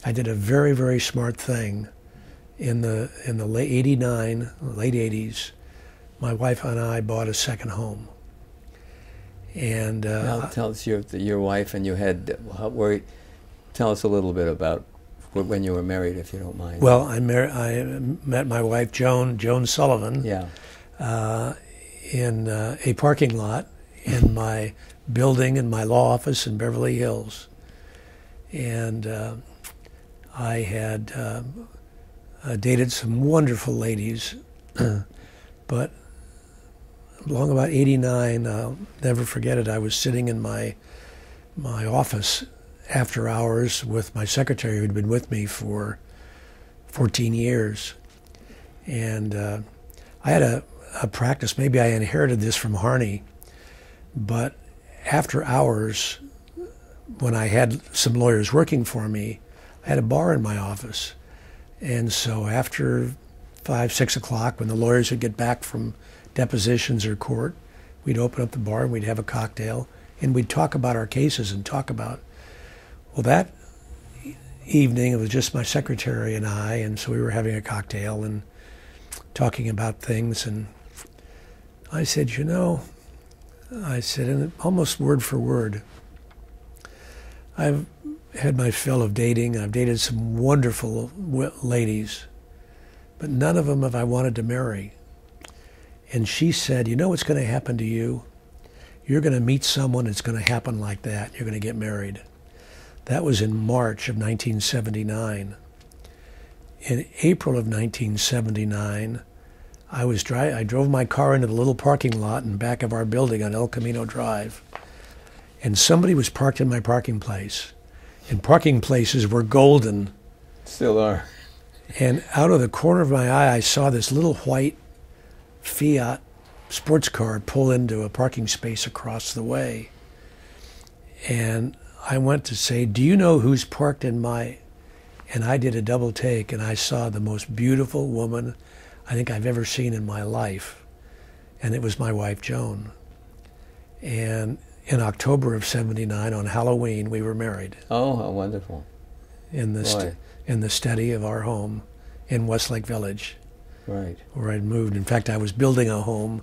I did a very very smart thing in the in the late 89 late 80s my wife and I bought a second home. And
Now,
uh,
tell us your your wife and you had how. Tell us a little bit about when you were married, if you don't mind.
well, I, mar- I met my wife Joan Joan Sullivan
yeah,
uh, in uh, a parking lot in my building in my law office in Beverly Hills, and uh, I had uh, uh, dated some wonderful ladies, but along about '89, I'll never forget it. I was sitting in my my office after hours with my secretary who'd been with me for 14 years, and uh, I had a, a practice. Maybe I inherited this from Harney, but after hours, when I had some lawyers working for me, I had a bar in my office. And so after five, six o'clock, when the lawyers would get back from depositions or court, we'd open up the bar and we'd have a cocktail and we'd talk about our cases and talk about, well, that evening it was just my secretary and I, and so we were having a cocktail and talking about things. And I said, you know, I said, and almost word for word, I've had my fill of dating. I've dated some wonderful ladies, but none of them have I wanted to marry. And she said, you know what's going to happen to you? You're going to meet someone, it's going to happen like that. You're going to get married. That was in March of 1979. In April of 1979, I was dri- I drove my car into the little parking lot in back of our building on El Camino Drive, and somebody was parked in my parking place. And parking places were golden.
still are.
And out of the corner of my eye, I saw this little white Fiat sports car pull into a parking space across the way. And I went to say, Do you know who's parked in my. And I did a double take, and I saw the most beautiful woman I think I've ever seen in my life. And it was my wife, Joan. And in October of 79, on Halloween, we were married
Oh, how wonderful.
in the, st- in the study of our home in Westlake Village.
Right.
where I'd moved. In fact, I was building a home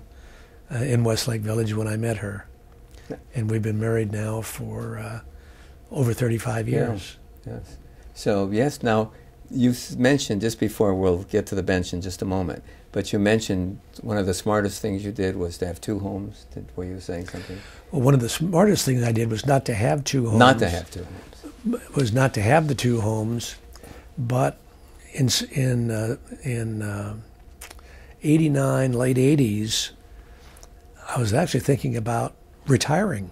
uh, in Westlake Village when I met her, and we've been married now for uh, over 35
Yeah.
years.
Yes. So yes, now you mentioned just before we'll get to the bench in just a moment, but you mentioned one of the smartest things you did was to have two homes. Did, were you saying something?
Well, one of the smartest things I did was not to have two homes.
Not to have two homes.
was not to have the two homes, but in in uh, in uh, '89, late '80s, I was actually thinking about retiring.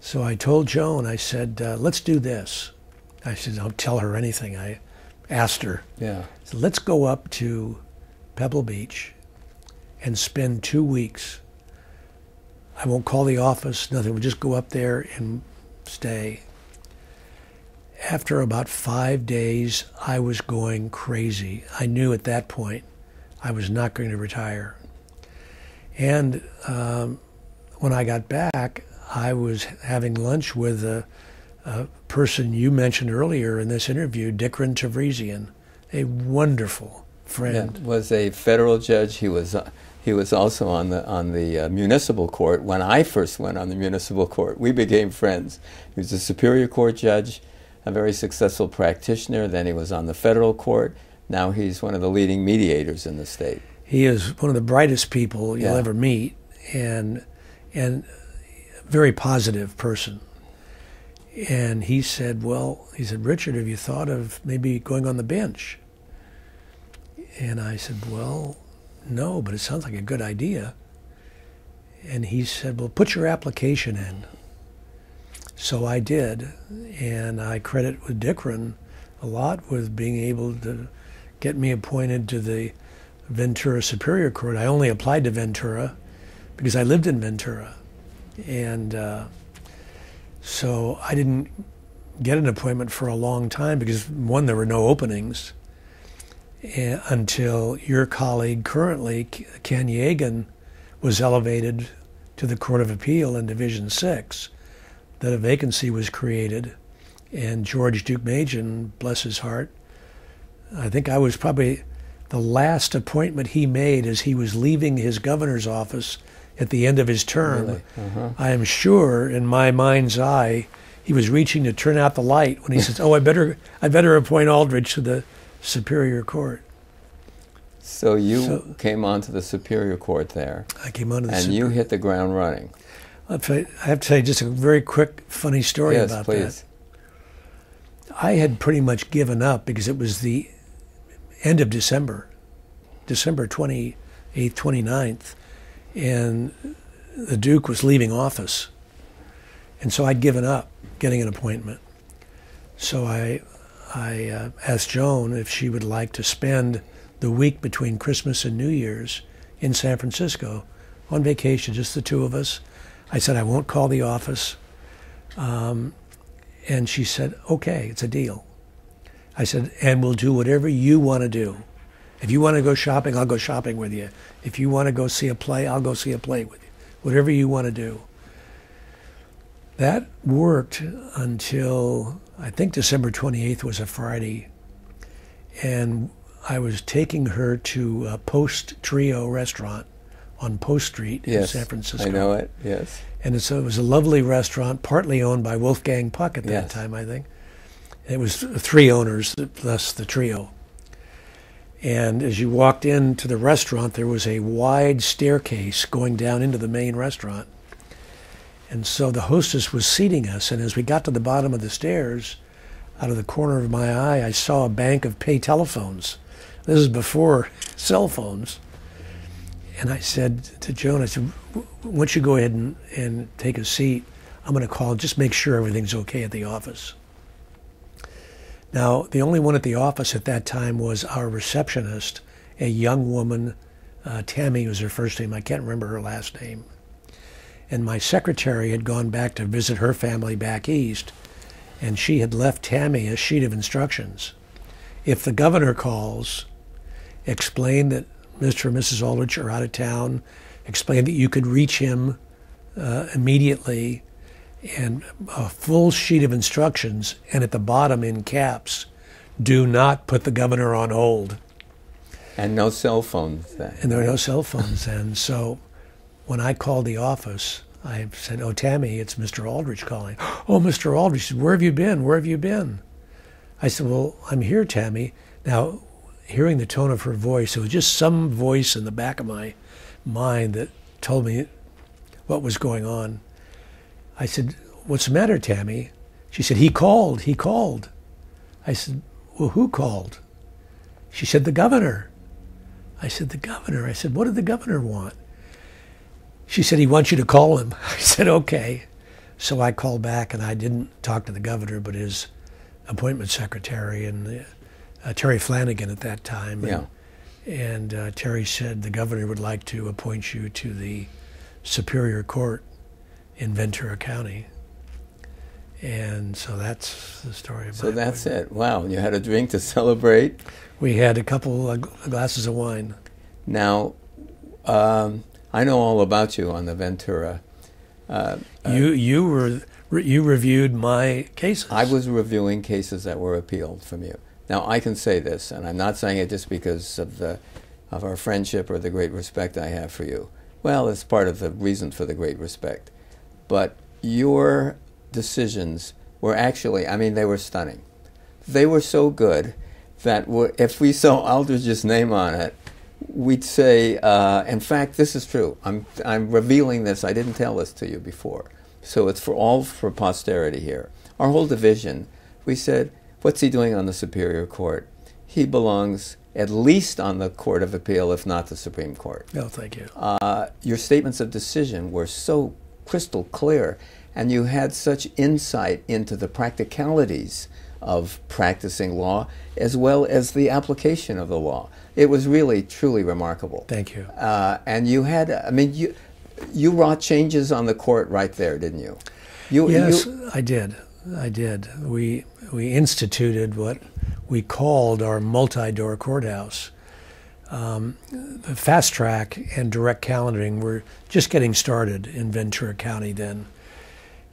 So I told Joan, I said, uh, "Let's do this." I said, "Don't tell her anything." I asked her,
Yeah.
Said, "Let's go up to Pebble Beach and spend two weeks. I won't call the office, nothing. We'll just go up there and stay." After about five days, I was going crazy. I knew at that point I was not going to retire. And um, when I got back, I was having lunch with a, a person you mentioned earlier in this interview, Dickran Tevrizian, a wonderful
Yeah,
friend.
was a federal judge. He was uh, he was also on the on the uh, municipal court when I first went on the municipal court. We became friends. He was a superior court judge, a very successful practitioner. Then he was on the federal court. Now he's one of the leading mediators in the state.
He is one of the brightest people you'll
Yeah.
ever meet, and and a very positive person. And he said, "Well, he said, Richard, have you thought of maybe going on the bench?" And I said, "Well, no, but it sounds like a good idea." And he said, "Well, put your application in." So I did, and I credit with Dickran a lot with being able to get me appointed to the Ventura Superior Court. I only applied to Ventura because I lived in Ventura, and uh, so I didn't get an appointment for a long time because one, there were no openings eh, until your colleague currently, Ken Yegan, was elevated to the Court of Appeal in Division Six. That a vacancy was created, and George Deukmejian, bless his heart, I think I was probably the last appointment he made as he was leaving his governor's office at the end of his term.
Really? Uh-huh.
I am sure, in my mind's eye, he was reaching to turn out the light when he says, "Oh, I better, I better appoint Aldrich to the Superior Court."
So you
So-
came onto the superior court there,
I came onto the.
and
Sup-
you hit the ground running.
I'll tell you- I have to tell you just a very quick, funny story
yes,
about
please.
that. I had pretty much given up because it was the end of December, December 28th, 29th, and the Duke was leaving office. And so I'd given up getting an appointment. So I, I uh, asked Joan if she would like to spend the week between Christmas and New Year's in San Francisco on vacation, just the two of us. I said, I won't call the office. Um, and she said, okay, it's a deal. I said, and we'll do whatever you want to do. If you want to go shopping, I'll go shopping with you. If you want to go see a play, I'll go see a play with you. Whatever you want to do. That worked until I think December 28th was a Friday. And I was taking her to a Postrio restaurant on Post Street in San Francisco.
I know it. Yes.
And so it was a lovely restaurant, partly owned by Wolfgang Puck at that
Yes.
time, I think. It was three owners, plus the trio. And as you walked into the restaurant, there was a wide staircase going down into the main restaurant. And so the hostess was seating us, and as we got to the bottom of the stairs, out of the corner of my eye, I saw a bank of pay telephones. This is before cell phones. And I said to Joan, I said, "W- once you go ahead and, and take a seat, I'm going to call, just make sure everything's okay at the office. Now, the only one at the office at that time was our receptionist, a young woman. Uh, Tammy was her first name. I can't remember her last name. And my secretary had gone back to visit her family back east, and she had left Tammy a sheet of instructions. If the governor calls, explain that Mr. and Mrs. Aldrich are out of town, explain that you could reach him uh, immediately, and a full sheet of instructions, and at the bottom in caps, do not put the governor on hold.
And no cell phones then.
And there were no cell phones then. So when I called the office, I said, "Oh, Tammy, it's Mr. Aldrich calling." "Oh, Mr. Aldrich, said, where have you been? Where have you been?" I said, "Well, I'm here, Tammy." Now, hearing the tone of her voice, it was just some voice in the back of my mind that told me what was going on. I said, "What's the matter, Tammy?" She said, "He called. He called." I said, "Well, who called?" She said, "The governor." I said, The governor. I said, What did the governor want? She said, He wants you to call him. I said, Okay. So I called back and I didn't talk to the governor, but his appointment secretary and uh, Terry Flanagan at that time.
Yeah.
And, and uh, Terry said the governor would like to appoint you to the Superior Court in Ventura County. And so that's the story.
So that's it. Wow, you had a drink to celebrate.
We had a couple of glasses of wine.
Now, um, I know all about you on the Ventura. Uh,
You you were you reviewed my cases.
I was reviewing cases that were appealed from you. Now, I can say this, and I'm not saying it just because of the of our friendship or the great respect I have for you. Well, it's part of the reason for the great respect. But your decisions were actually, I mean, they were stunning. They were so good that if we saw Aldrich's name on it, we'd say, uh, in fact, this is true. I'm, I'm revealing this. I didn't tell this to you before. So it's for all for posterity here. Our whole division, we said, what's he doing on the Superior Court? He belongs at least on the Court of Appeal, if not the Supreme Court.
no, thank you.
Uh, your statements of decision were so crystal clear, and you had such insight into the practicalities of practicing law as well as the application of the law. It was really, truly remarkable.
Thank you.
Uh, and you had, I mean, you you wrought changes on the court right there, didn't you? You,
Yes,
you
I did. I did. We we instituted what we called our multi-door courthouse. Um, the fast track and direct calendaring were just getting started in Ventura County then,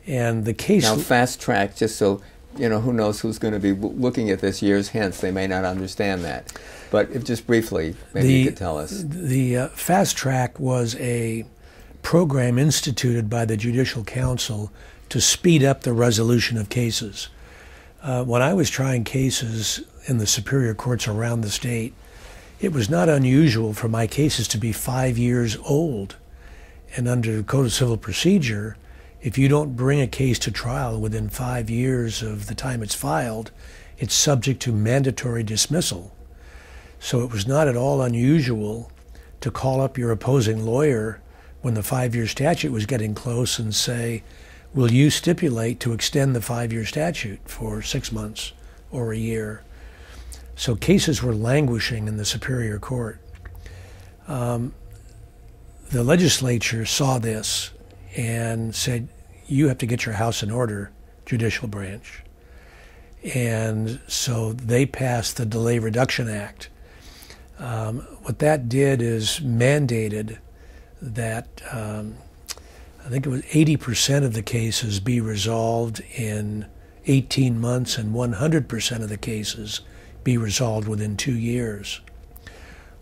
and the case.
now fast track, just so you know, who knows who's going to be looking at this years hence. They may not understand that, but if just briefly, maybe you could tell us.
The uh, fast track was a program instituted by the Judicial Council to speed up the resolution of cases. Uh, when I was trying cases in the superior courts around the state, it was not unusual for my cases to be five years old. And under Code of Civil Procedure, if you don't bring a case to trial within five years of the time it's filed, it's subject to mandatory dismissal. So it was not at all unusual to call up your opposing lawyer when the five year statute was getting close and say, Will you stipulate to extend the five year statute for six months or a year? So cases were languishing in the Superior Court. Um, the legislature saw this and said, You have to get your house in order, judicial branch. And so they passed the Delay Reduction Act. Um, what that did is mandated that um, I think it was 80% of the cases be resolved in 18 months and 100% of the cases be resolved within two years.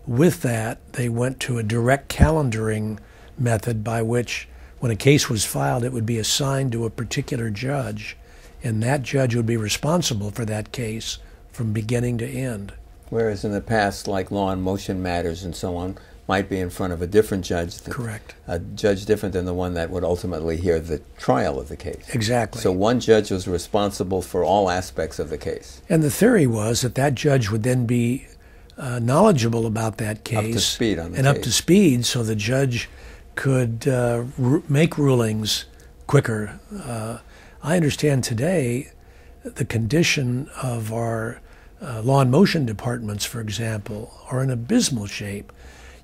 With that, they went to a direct calendaring method by which, when a case was filed, it would be assigned to a particular judge, and that judge would be responsible for that case from beginning to end.
Whereas in the past, like law and motion matters and so on, might be in front of a different judge, th-
Correct.
a judge different than the one that would ultimately hear the trial of the case.
Exactly.
So one judge was responsible for all aspects of the case.
And the theory was that that judge would then be uh, knowledgeable about that case
speed on the
and up to speed, so the judge could uh, ru- make rulings quicker. Uh, I understand today the condition of our uh, law and motion departments, for example, are in abysmal shape.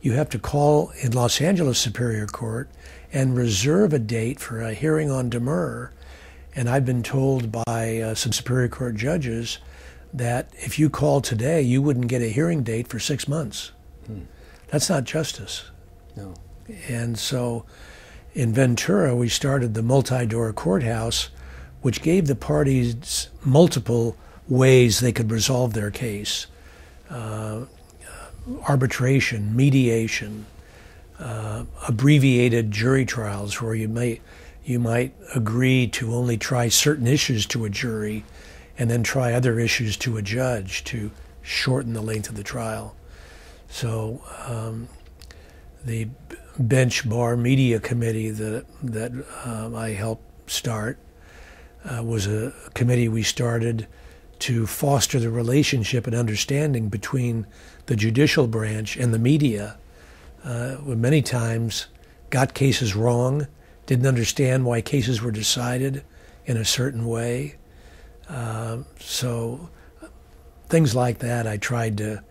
You have to call in Los Angeles Superior Court and reserve a date for a hearing on demur. And I've been told by uh, some Superior Court judges that if you called today, you wouldn't get a hearing date for six months. That's not justice.
No.
And so in Ventura, we started the multi door courthouse, which gave the parties multiple ways they could resolve their case. Uh, arbitration, mediation, uh, abbreviated jury trials where you might you might agree to only try certain issues to a jury and then try other issues to a judge to shorten the length of the trial. So um, the bench bar media committee that that um, I helped start uh, was a committee we started to foster the relationship and understanding between the judicial branch and the media. Uh, many times got cases wrong, didn't understand why cases were decided in a certain way. Uh, so things like that, I tried to,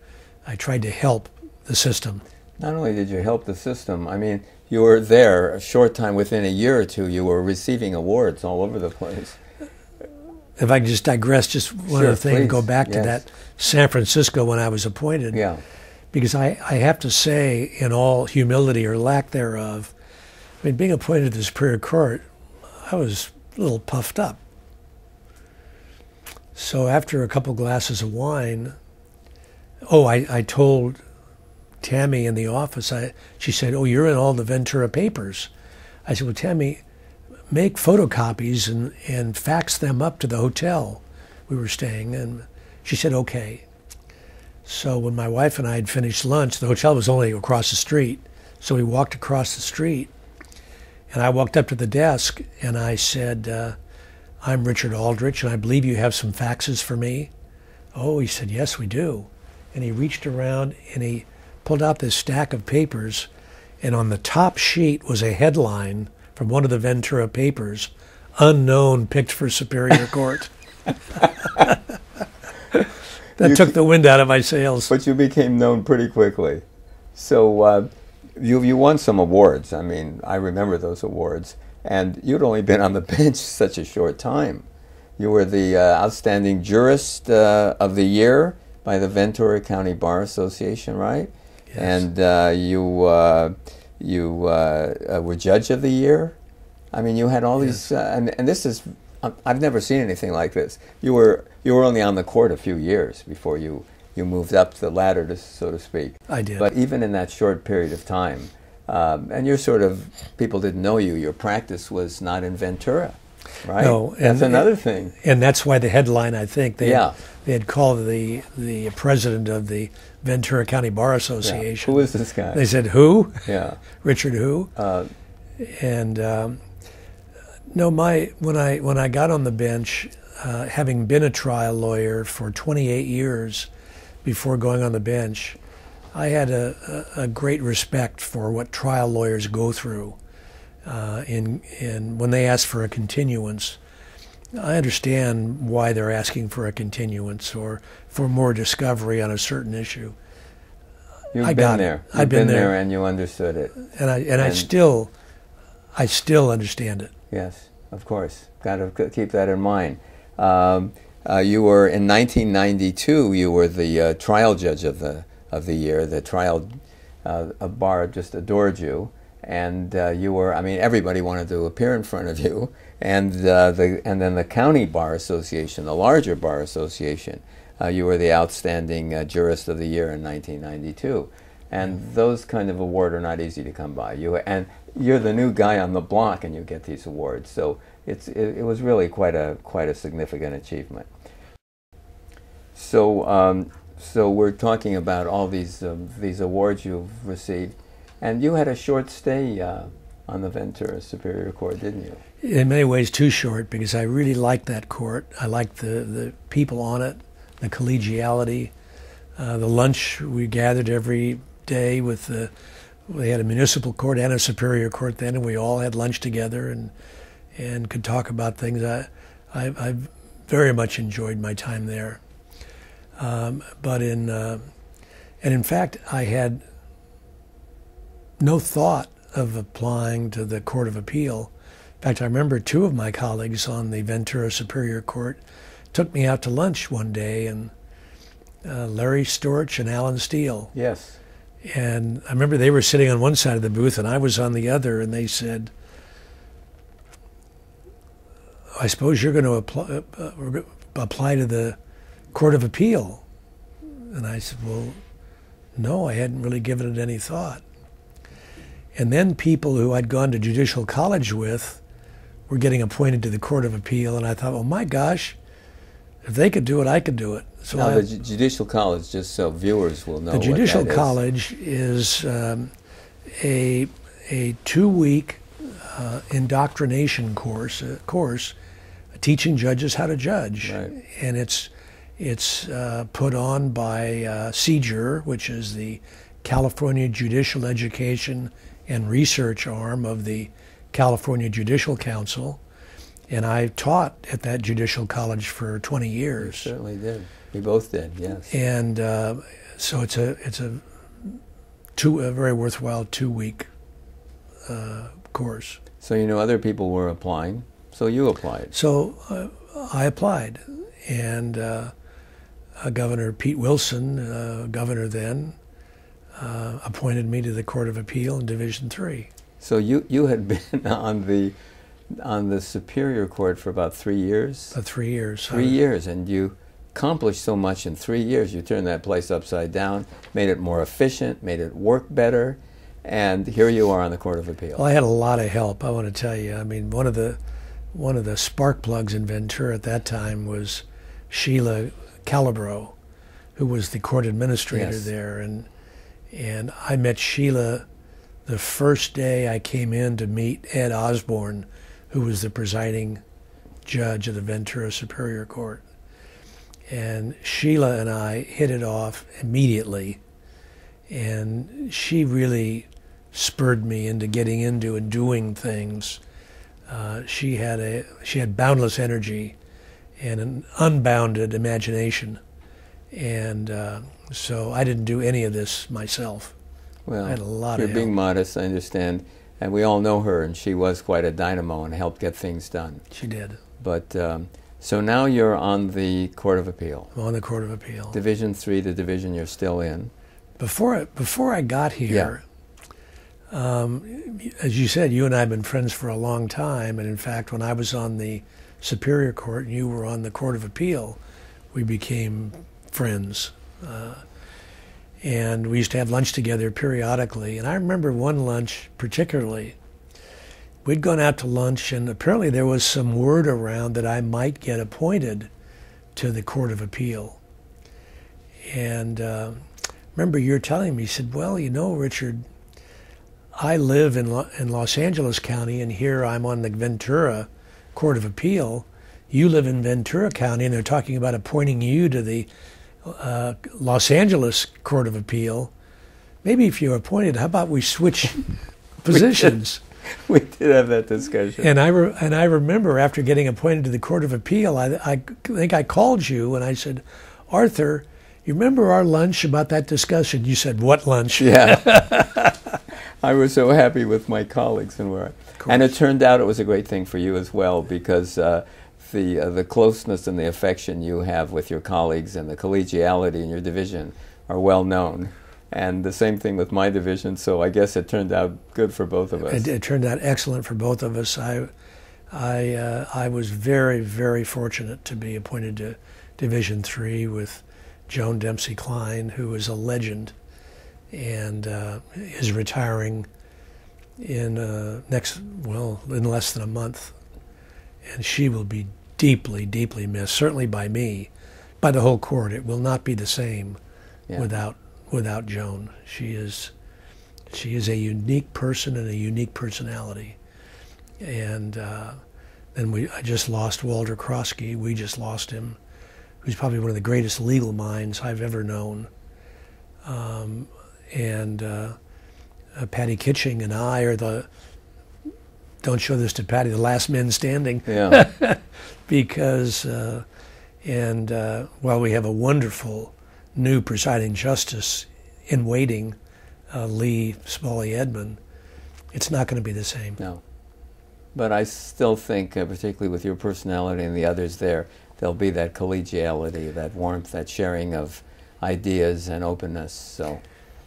I tried to help the system.
Not only did you help the system, I mean, you were there a short time within a year or two. You were receiving awards all over the place.
If I can just digress, just one
sure,
other thing,
please.
go back
yes.
to that San Francisco when I was appointed.
Yeah.
Because I, I have to say, in all humility or lack thereof, I mean, being appointed to the Superior Court, I was a little puffed up. So after a couple glasses of wine, oh, I, I told Tammy in the office, I, she said, Oh, you're in all the Ventura papers. I said, Well, Tammy, make photocopies and, and fax them up to the hotel we were staying. And she said, Okay. So when my wife and I had finished lunch, the hotel was only across the street. So we walked across the street. And I walked up to the desk and I said, uh, I'm Richard Aldrich, and I believe you have some faxes for me. Oh, he said, Yes, we do. And he reached around and he pulled out this stack of papers, and on the top sheet was a headline from one of the Ventura papers Unknown picked for Superior Court. that
You
took the wind out of my sails.
But you became known pretty quickly. So uh, you you won some awards. I mean, I remember those awards. And you'd only been on the bench such a short time. You were the uh, outstanding jurist uh, of the year by the Ventura County Bar Association, right?
Yes.
And uh, you uh, you uh, uh, were judge of the year. I mean, you had all these, uh, and, and this is I- I've never seen anything like this. You were you were only on the court a few years before you you moved up the ladder, to, so to speak.
I did.
But even in that short period of time, um, and you're sort of people didn't know you. Your practice was not in Ventura, right?
No,
that's
and-
another thing.
and that's why the headline, I think, they,
Yeah.
they had called the, the president of the Ventura County Bar
Yeah.
Association.
Who is this guy?
They said, Who?
yeah.
Richard Who?
Uh,
And um, no, my when I when I got on the bench, uh, having been a trial lawyer for 28 years before going on the bench, I had a, a, a great respect for what trial lawyers go through. Uh, in in when they ask for a continuance, I understand why they're asking for a continuance or for more discovery on a certain issue,
you've
I
been
got it.
there.
I've
You've
been
there.
there.
and you understood it.
and I and I still, I still understand it.
Yes, of course. Got to keep that in mind. Um, uh, you were in 1992. You were the uh, trial judge of the of the year. The trial uh, a bar just adored you, and uh, you were. I mean, everybody wanted to appear in front of you. And uh, the and then the county bar association, the larger bar association, uh, you were the outstanding uh, jurist of the year in 1992. And those kind of awards are not easy to come by. You and you're the new guy on the block, and you get these awards. So it's it, it was really quite a quite a significant achievement. So um, so we're talking about all these um, these awards you've received, and you had a short stay uh, on the Ventura Superior Court, didn't you?
In many ways too short because I really liked that court. I liked the, the people on it, the collegiality, uh, the lunch we gathered every day with the. They had a municipal court and a superior court then, and we all had lunch together and and could talk about things. I I, I very much enjoyed my time there. Um, but in uh, and in fact, I had no thought of applying to the Court of Appeal. In fact, I remember two of my colleagues on the Ventura Superior Court took me out to lunch one day, and uh, Larry Storch and Alan Steele.
Yes.
And I remember they were sitting on one side of the booth, and I was on the other, and they said, I suppose you're going to apply, uh, apply to the Court of Appeal. And I said, Well, no, I hadn't really given it any thought. And then people who I'd gone to judicial college with were getting appointed to the Court of Appeal, and I thought, oh my gosh, if they could do it, I could do it.
So now, I, the Judicial College, just so viewers will know,
the Judicial College is, is um, a a two week uh, indoctrination course uh, course teaching judges how to judge,
right.
and it's it's uh, put on by uh, CJER, which is the California Judicial Education and Research arm of the California Judicial Council, and I taught at that judicial college for 20 years.
You certainly did. We both did, yes.
And uh, so it's a it's a two a very worthwhile two week uh, course.
So you know other people were applying, so you applied.
So uh, I applied, and uh, Governor Pete Wilson, uh, governor then, uh, appointed me to the Court of Appeal in Division Three.
So you you had been on the on the Superior Court for about three years.
About three years.
Three years, and you accomplished so much in three years. You turned that place upside down, made it more efficient, made it work better, and here you are on the Court of Appeal.
Well, I had a lot of help. I want to tell you. I mean, one of the one of the spark plugs in Ventura at that time was Sheila Calabro, who was the court administrator
yes.
there, and and I met Sheila the first day I came in to meet Ed Osborne, who was the presiding judge of the Ventura Superior Court. And Sheila and I hit it off immediately. And she really spurred me into getting into and doing things. Uh, she had a she had boundless energy and an unbounded imagination, and uh, so I didn't do any of this myself.
Well,
I had a lot
you're
of
being modest, I understand, and we all know her, and she was quite a dynamo and helped get things done.
She did.
But um, so now you're on the Court of Appeal.
I'm on the Court of Appeal.
Division three, the division you're still in.
Before I, before I got here, yeah. um, as you said, you and I have been friends for a long time, and in fact, when I was on the Superior Court and you were on the Court of Appeal, we became friends. Uh, and we used to have lunch together periodically. And I remember one lunch particularly. We'd gone out to lunch, and apparently there was some word around that I might get appointed to the Court of Appeal. And uh, remember, you're telling me, you said, "Well, you know, Richard, I live in Lo- in Los Angeles County, and here I'm on the Ventura Court of Appeal. You live in Ventura County, and they're talking about appointing you to the uh, Los Angeles Court of Appeal. Maybe if you're appointed, how about we switch positions?
we did have that discussion.
And I re- and I remember after getting appointed to the Court of Appeal, I, I think I called you and I said, Arthur, you remember our lunch about that discussion? You said, "What lunch?"
Yeah. I was so happy with my colleagues and where, and it turned out it was a great thing for you as well because uh, the uh, the closeness and the affection you have with your colleagues and the collegiality in your division are well known. And the same thing with my division, so I guess it turned out good for both of us.
It, it turned out excellent for both of us. I, I, uh, I was very, very fortunate to be appointed to Division Three with Joan Dempsey Klein, who is a legend, and uh, is retiring in uh, next well in less than a month, and she will be deeply, deeply missed. Certainly by me, by the whole court. It will not be the same yeah. without without Joan. She is she is a unique person and a unique personality. And uh, then we I just lost Walter Croskey. We just lost him, who's probably one of the greatest legal minds I've ever known. Um, and uh, uh, Patti Kitching and I are the don't show this to Patti, the last men standing.
Yeah.
because, uh, and uh, while we have a wonderful new presiding justice in waiting, uh, Lee Smalley Edmon, it's not going to be the same.
No. But I still think, uh, particularly with your personality and the others there, there'll be that collegiality, that warmth, that sharing of ideas and openness. So.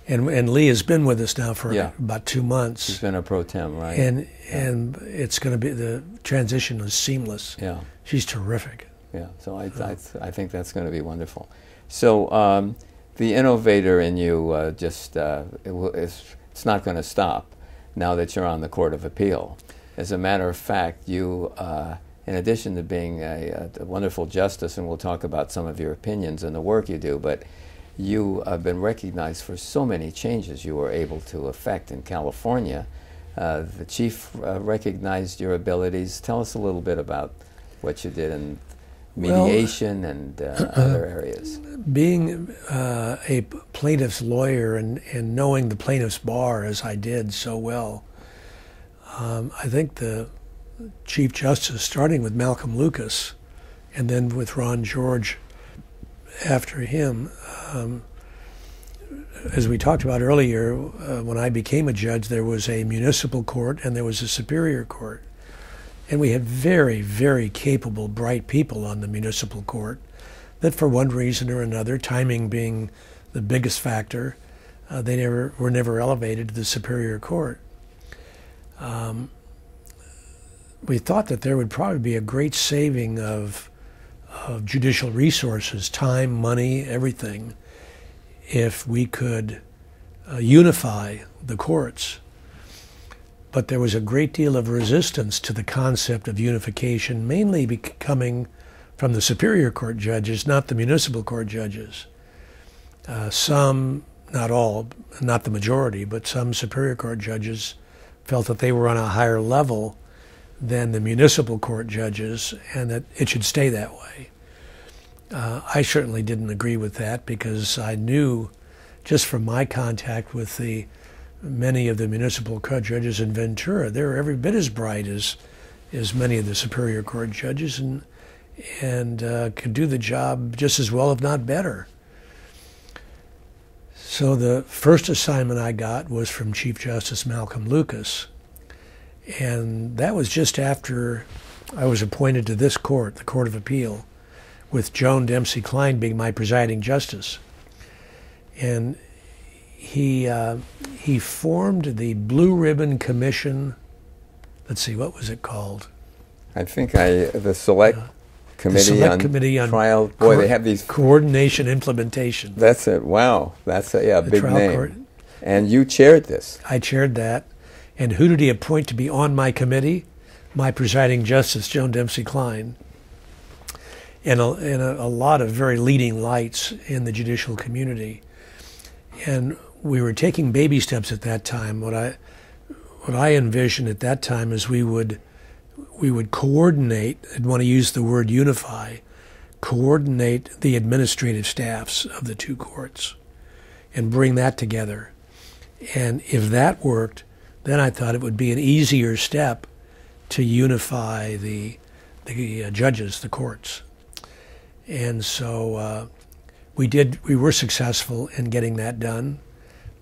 And, and Lee has been with us now for
yeah.
about two months.
He's been a pro tem, right?
And yeah. and it's going to be the transition is seamless.
Yeah,
she's terrific.
Yeah, so I I, I think that's going to be wonderful. So um, the innovator in you uh, just uh, it it's, it's not going to stop now that you're on the Court of Appeal. As a matter of fact, you, uh, in addition to being a, a, wonderful justice, and we'll talk about some of your opinions and the work you do, but you have been recognized for so many changes you were able to effect in California. Uh, the chief uh, recognized your abilities. Tell us a little bit about what you did in mediation well, and uh, other areas.
Being uh, a plaintiff's lawyer and, and knowing the plaintiff's bar as I did so well, um, I think the Chief Justice, starting with Malcolm Lucas and then with Ron George after him, um, as we talked about earlier, uh, when I became a judge, there was a municipal court and there was a superior court. And we had very, very capable, bright people on the municipal court that, for one reason or another, timing being the biggest factor, uh, they never were never elevated to the superior court. Um, we thought that there would probably be a great saving of, of judicial resources, time, money, everything, if we could uh, unify the courts but there was a great deal of resistance to the concept of unification, mainly coming from the Superior Court judges, not the municipal court judges. Uh, some, not all, not the majority, but some Superior Court judges felt that they were on a higher level than the municipal court judges and that it should stay that way. Uh, I certainly didn't agree with that because I knew, just from my contact with the many of the municipal court judges in Ventura. They're every bit as bright as as many of the Superior Court judges, and and uh, could do the job just as well, if not better. So the first assignment I got was from Chief Justice Malcolm Lucas, and that was just after I was appointed to this court, the Court of Appeal, with Joan Dempsey Klein being my presiding justice. And he uh, he formed the Blue Ribbon Commission. Let's see, what was it called?
I think I the Select uh, Committee,
the select
on,
committee on
Trial. Boy, they have these
coordination implementation.
That's it. Wow, that's a yeah, big name.
Court.
And you chaired this.
I chaired that. And who did he appoint to be on my committee? My presiding justice, Joan Dempsey Klein. And, a, and a, a lot of very leading lights in the judicial community. And we were taking baby steps at that time. What I what I envisioned at that time is we would we would coordinate. I'd want to use the word unify, coordinate the administrative staffs of the two courts, and bring that together. And if that worked, then I thought it would be an easier step to unify the the uh, judges, the courts. And so uh, we did. We were successful in getting that done.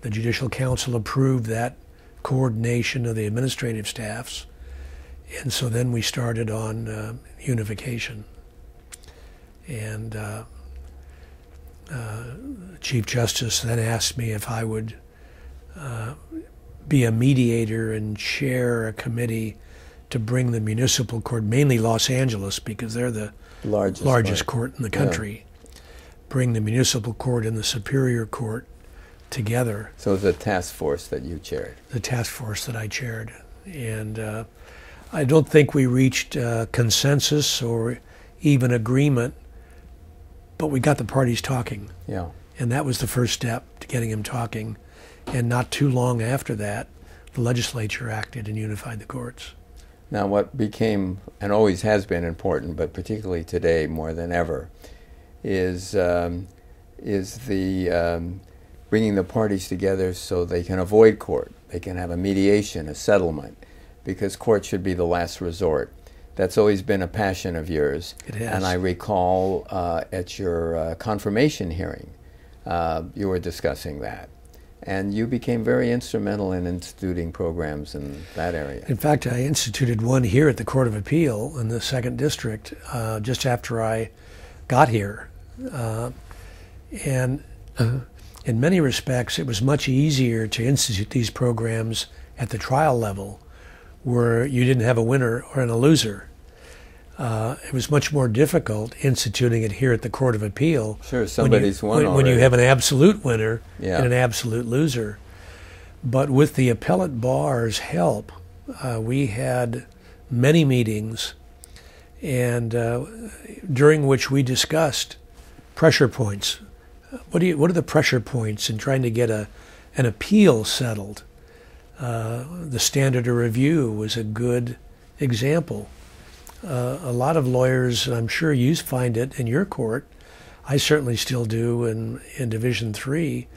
The Judicial Council approved that coordination of the administrative staffs. And so then we started on uh, unification. And uh, uh, Chief Justice then asked me if I would uh, be a mediator and chair a committee to bring the municipal court, mainly Los Angeles, because they're the
largest,
largest court in the country, yeah. bring the municipal court and the superior court together.
So the task force that you chaired.
The task force that I chaired, and uh, I don't think we reached uh, consensus or even agreement, but we got the parties talking.
Yeah.
And that was the first step to getting them talking. And not too long after that, the legislature acted and unified the courts.
Now, what became and always has been important, but particularly today more than ever, is um, is the um, bringing the parties together so they can avoid court. They can have a mediation, a settlement, because court should be the last resort. That's always been a passion of yours.
It has.
And I recall uh, at your uh, confirmation hearing, uh, you were discussing that. And you became very instrumental in instituting programs in that area.
In fact, I instituted one here at the Court of Appeal in the Second District uh, just after I got here. Uh, and uh, in many respects, it was much easier to institute these programs at the trial level where you didn't have a winner or a loser. Uh, it was much more difficult instituting it here at the Court of Appeal.
Sure, somebody's
when
won
you, when, when you have an absolute winner
Yeah.
and an absolute loser. But with the appellate bar's help, uh, we had many meetings, and uh, during which we discussed pressure points. What do you? What are the pressure points in trying to get a an appeal settled? Uh, the standard of review was a good example. Uh, a lot of lawyers, I'm sure you find it in your court. I certainly still do in in Division Three.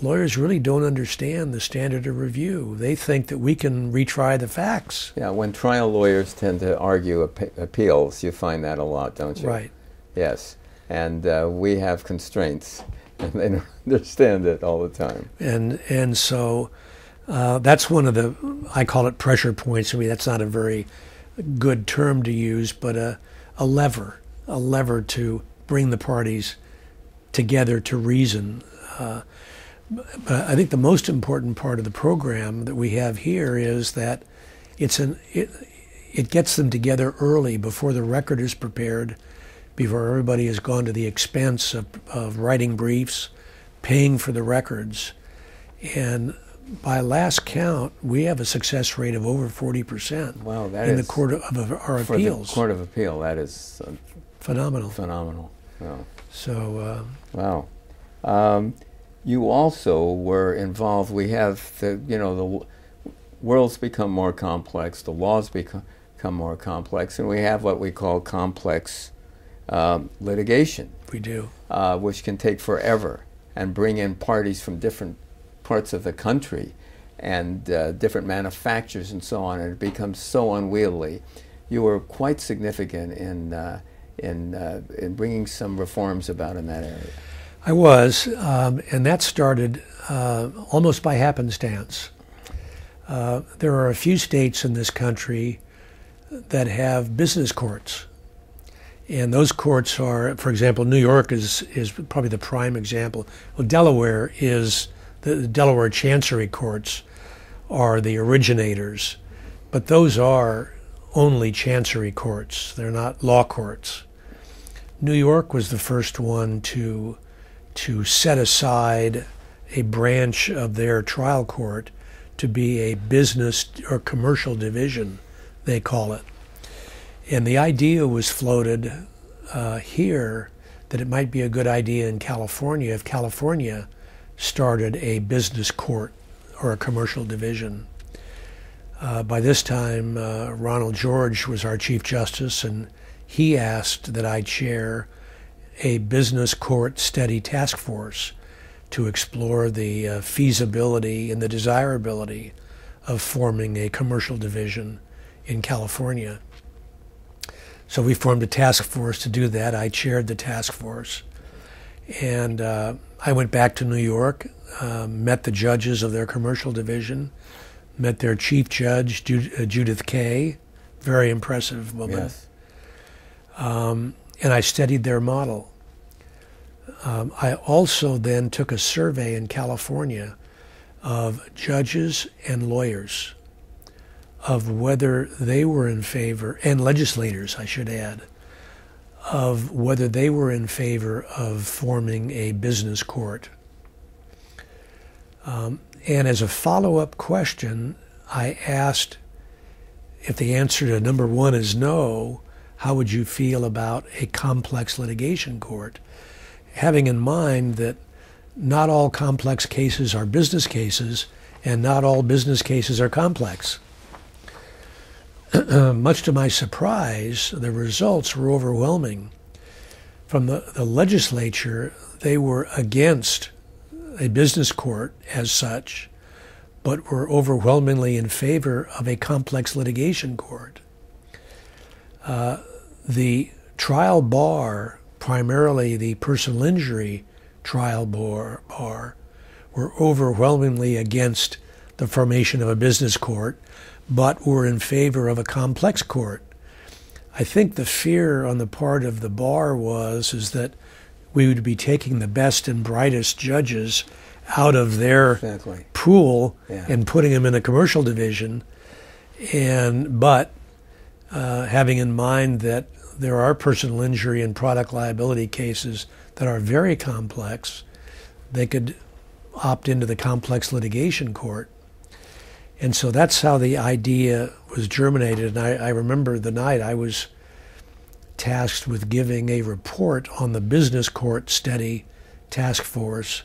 Lawyers really don't understand the standard of review. They think that we can retry the facts.
Yeah, when trial lawyers tend to argue ap- appeals, you find that a lot, don't you?
Right.
Yes. And uh, we have constraints, and they don't understand it all the time.
and and so uh, that's one of the I call it pressure points. I mean that's not a very good term to use, but a a lever, a lever to bring the parties together to reason. Uh, I think the most important part of the program that we have here is that it's an it, it gets them together early before the record is prepared, before everybody has gone to the expense of, of writing briefs, paying for the records, and by last count, we have a success rate of over forty percent
Wow, that
in the court of, of our
for
appeals.
the Court of Appeal. That is uh,
Phenomenal.
phenomenal. Wow.
So uh,
Wow. Um, you also were involved. We have the, you know, the world's become more complex. The laws become, become more complex, and we have what we call complex um, litigation,
we do.
uh, which can take forever and bring in parties from different parts of the country and uh, different manufacturers and so on, and it becomes so unwieldy. You were quite significant in uh, in uh, in bringing some reforms about in that area.
I was, um, and that started uh, almost by happenstance. Uh, there are a few states in this country that have business courts. And those courts are, for example, New York is, is probably the prime example. Well, Delaware is, the, Delaware Chancery courts are the originators, but those are only chancery courts. They're not law courts. New York was the first one to to set aside a branch of their trial court to be a business or commercial division, they call it. And the idea was floated uh, here that it might be a good idea in California if California started a business court or a commercial division. Uh, by this time, uh, Ronald George was our Chief Justice, and he asked that I chair a business court study task force to explore the uh, feasibility and the desirability of forming a commercial division in California. So we formed a task force to do that. I chaired the task force. And uh, I went back to New York, uh, met the judges of their commercial division, met their chief judge, Ju- uh, Judith Kaye, very impressive woman
Yes.
and I studied their model. Um, I also then took a survey in California of judges and lawyers of whether they were in favor, and legislators, I should add, of whether they were in favor of forming a business court. Um, and as a follow up question, I asked if the answer to number one is no, how would you feel about a complex litigation court? Having in mind that not all complex cases are business cases, and not all business cases are complex. Much to my surprise, the results were overwhelming. From the, the legislature, they were against a business court as such, but were overwhelmingly in favor of a complex litigation court. Uh, the trial bar, primarily the personal injury trial bar, bar, were overwhelmingly against the formation of a business court, but were in favor of a complex court. I think the fear on the part of the bar was is that we would be taking the best and brightest judges out of their
Exactly.
pool
Yeah.
and putting them in a commercial division, and but uh, having in mind that there are personal injury and product liability cases that are very complex, they could opt into the complex litigation court. And so that's how the idea was germinated. And I, I remember the night I was tasked with giving a report on the business court study task force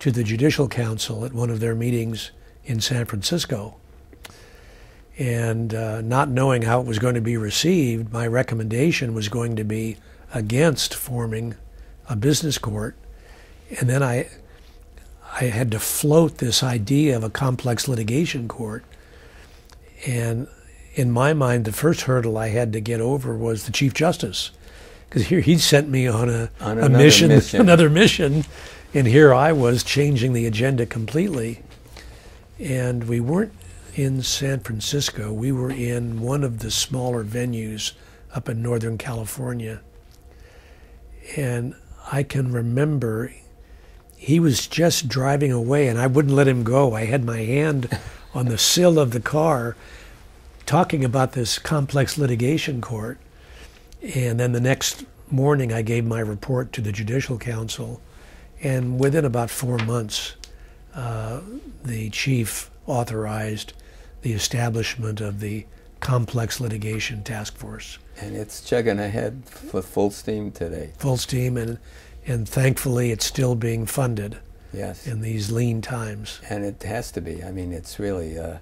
to the Judicial Council at one of their meetings in San Francisco. And uh, not knowing how it was going to be received, my recommendation was going to be against forming a business court. And then I, I had to float this idea of a complex litigation court. And in my mind, the first hurdle I had to get over was the Chief Justice. Because here he sent me on a,
On
a mission,
mission.
another mission, and here I was changing the agenda completely. And we weren't in San Francisco, we were in one of the smaller venues up in Northern California. And I can remember he was just driving away, and I wouldn't let him go. I had my hand on the sill of the car talking about this complex litigation court. And then the next morning, I gave my report to the Judicial Council. And within about four months, uh, the chief authorized the establishment of the Complex Litigation Task Force.
And it's chugging ahead with full steam today.
Full steam, and, and thankfully, it's still being funded
Yes.
in these lean times.
And it has to be. I mean, it's really uh,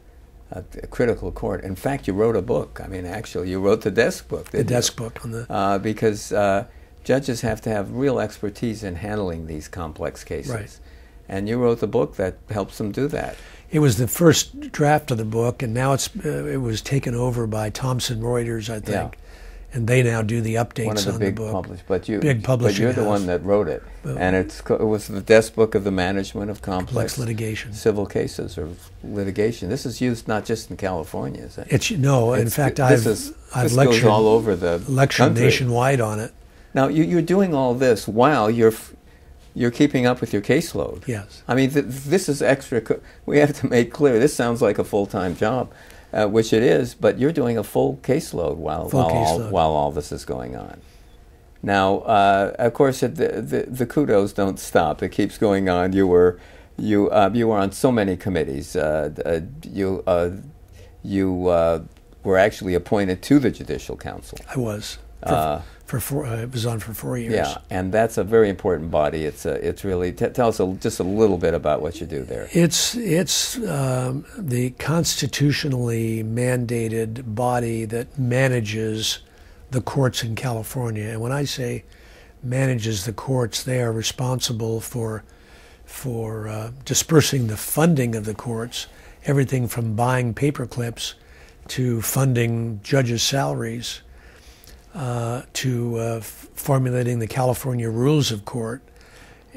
a, a critical court. In fact, you wrote a book. I mean, actually, you wrote the desk book.
The
didn't you?
desk book on the
Uh, because uh, judges have to have real expertise in handling these complex cases.
Right.
And you wrote the book that helps them do that.
It was the first draft of the book, and now it's uh, it was taken over by Thomson Reuters, I think,
Yeah.
And they now do the updates
One of the
on
big
the book.
publishers, but you,
Big
but
publishing
you're the
house.
one that wrote it,
Well-
and it's it was the desk book of the management of complex,
Complex litigation.
civil cases or litigation. This is used not just in California, is it?
It's no, in fact,
this
I've
is,
I've lectured
all over the
lectured
country.
nationwide on it.
Now you, you're doing all this while you're you're keeping up with your caseload.
Yes,
I mean, th- this is extra. Co- we have to make clear this sounds like a full time job, uh, which it is. But you're doing a full caseload while
Full
while, All, while all this is going on. Now, uh, of course, the, the the kudos don't stop. It keeps going on. You were you uh, you were on so many committees. Uh, uh, you uh, you uh, were actually appointed to the Judicial Council.
I was for,
Uh,
for four. I was on for four years.
yeah, and that's a very important body. It's a, it's really t- tell us a, just a little bit about what you do there.
It's it's um, the constitutionally mandated body that manages the courts in California. And when I say manages the courts, they are responsible for for uh, dispersing the funding of the courts, everything from buying paper clips to funding judges' salaries, uh, to uh, f- formulating the California rules of court,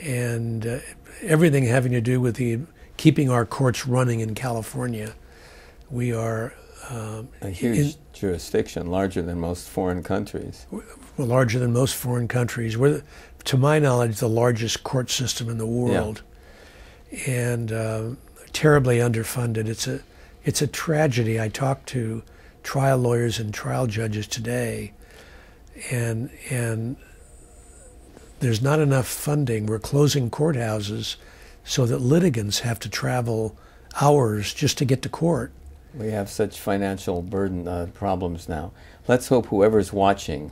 and uh, everything having to do with the keeping our courts running in California. We are um,
A huge jurisdiction, larger than most foreign countries.
we're larger than most foreign countries. We're, to my knowledge, the largest court system in the world, and uh, terribly underfunded. It's a it's a tragedy. I talked to trial lawyers and trial judges today, and and there's not enough funding. We're closing courthouses so that litigants have to travel hours just to get to court.
We have such financial burden uh, problems now. Let's hope whoever's watching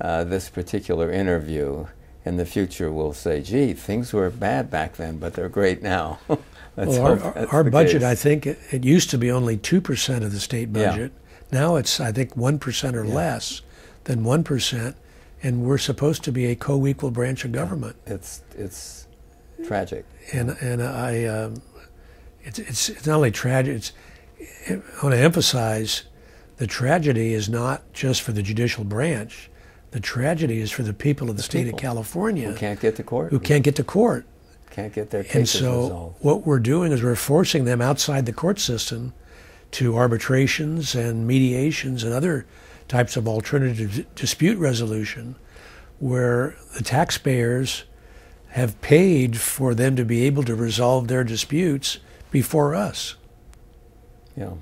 uh, this particular interview in the future will say, "Gee, things were bad back then, but they're great now."
Well, our, our budget,
case.
I think, it, it used to be only 2% of the state budget. Yeah. Now it's, I think, 1% or
Yeah.
less than 1%, and we're supposed to be a co equal branch of government.
it's it's tragic.
And, and I, um, it's, it's, it's not only tragic, it's, I want to emphasize the tragedy is not just for the judicial branch. The tragedy is for the people of the, state
people
of California
Who can't get to court?
who can't get to court.
can't get their cases And
so,
resolved?
what we're doing is we're forcing them outside the court system to arbitrations and mediations and other types of alternative dispute resolution where the taxpayers have paid for them to be able to resolve their disputes before us.
Yeah,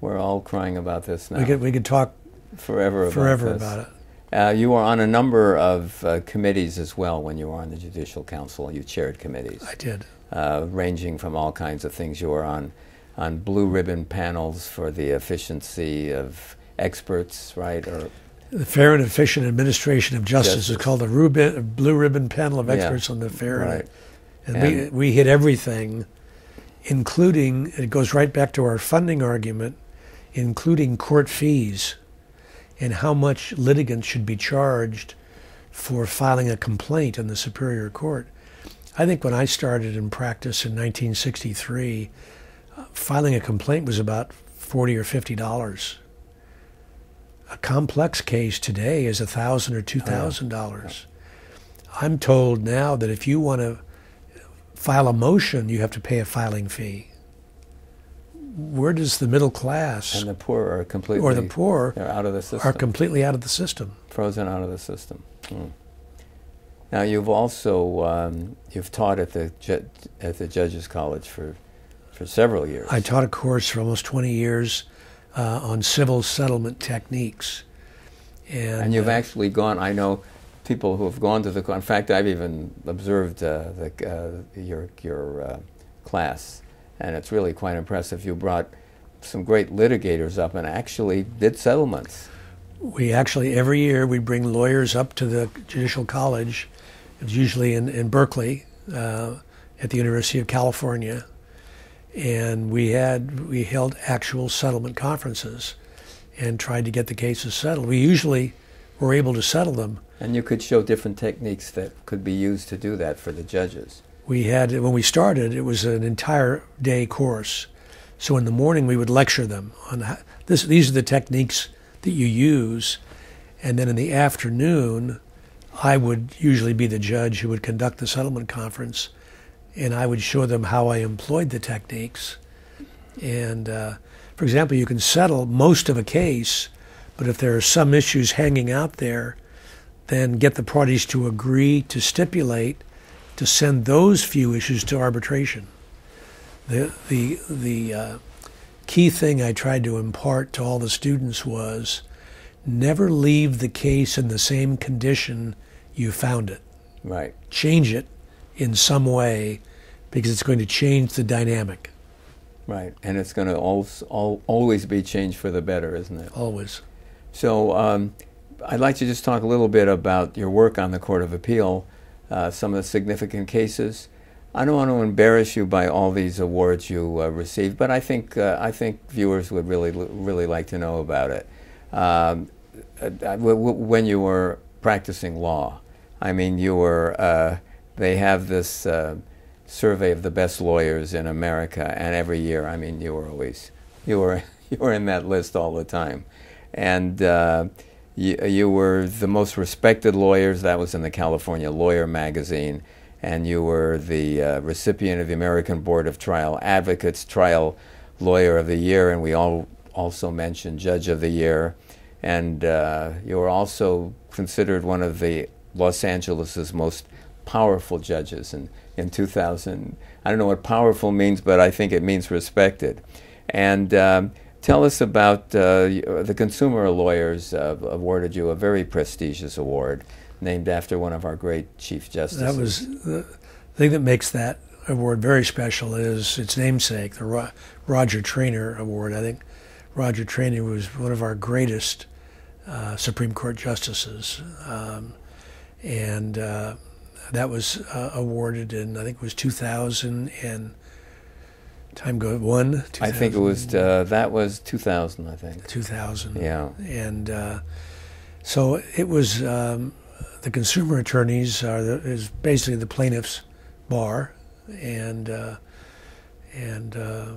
we're all crying about this now.
We could we could talk
forever about
forever
this.
about it.
Uh, you were on a number of uh, committees as well when you were on the Judicial Council. You chaired committees,
I did.
uh, ranging from all kinds of things. You were on on blue ribbon panels for the efficiency of experts, right? Or
The fair and efficient administration of justice,
Justice.
is called a, Rubin, blue ribbon panel of
Yeah.
experts on the fair. and-
right,
And, we, we hit everything, including, it goes right back to our funding argument, including court fees and how much litigants should be charged for filing a complaint in the Superior Court. I think when I started in practice in 1963, uh, filing a complaint was about 40 or 50 dollars. A complex case today is a thousand or two thousand dollars. I'm told now that if you want to file a motion, you have to pay a filing fee. Where does the middle class
and the poor are completely
or the poor
they're out of the system.
are completely out of the system?
frozen out of the system. Hmm. Now you've also um, you've taught at the ju- at the Judges College for for several years.
I taught a course for almost 20 years uh, on civil settlement techniques. And,
and you've
uh,
actually gone. I know people who have gone to the. In fact, I've even observed uh, the, uh, your your uh, class, and it's really quite impressive. You brought some great litigators up and actually did settlements.
We actually, every year, we bring lawyers up to the Judicial College. It's usually in, in Berkeley uh, at the University of California. And we had, we held actual settlement conferences and tried to get the cases settled. We usually were able to settle them.
And you could show different techniques that could be used to do that for the judges.
We had, when we started, it was an entire day course. So in the morning, we would lecture them on how, this, these are the techniques that you use. And then in the afternoon, I would usually be the judge who would conduct the settlement conference, and I would show them how I employed the techniques. And uh, for example, you can settle most of a case, but if there are some issues hanging out there, then get the parties to agree to stipulate to send those few issues to arbitration. The the the uh, key thing I tried to impart to all the students was never leave the case in the same condition you found it.
Right.
Change it in some way because it's going to change the dynamic
Right, and it's going to al- al- always be changed for the better, isn't it?
always.
So um, I'd like to just talk a little bit about your work on the Court of Appeal, uh, some of the significant cases. I don't want to embarrass you by all these awards you uh, received, but I think uh, I think viewers would really really like to know about it. Um, uh, w- w- when you were practicing law, I mean, you were. They have this uh, survey of the best lawyers in America, and every year, I mean, you were always you were you were in that list all the time, and uh, you, you were the most respected lawyers. That was in the California Lawyer magazine, and you were the uh, recipient of the American Board of Trial Advocates Trial Lawyer of the Year, and we all also mentioned Judge of the Year, and uh, you were also considered one of the Los Angeles's most powerful judges in, in 2000. I don't know what powerful means, but I think it means respected. And um, tell us about uh, the Consumer Lawyers uh, awarded you a very prestigious award named after one of our great Chief Justices.
That was the thing that makes that award very special is its namesake, the Ro- Roger Traynor Award. I think Roger Traynor was one of our greatest uh, Supreme Court justices, um, and uh, that was uh, awarded in I think it was 2000 and time go one.
I think it was uh, that was 2000. I think.
2000.
Yeah.
and uh, so it was um, the consumer attorneys are the, is basically the plaintiff's bar, and uh, and uh,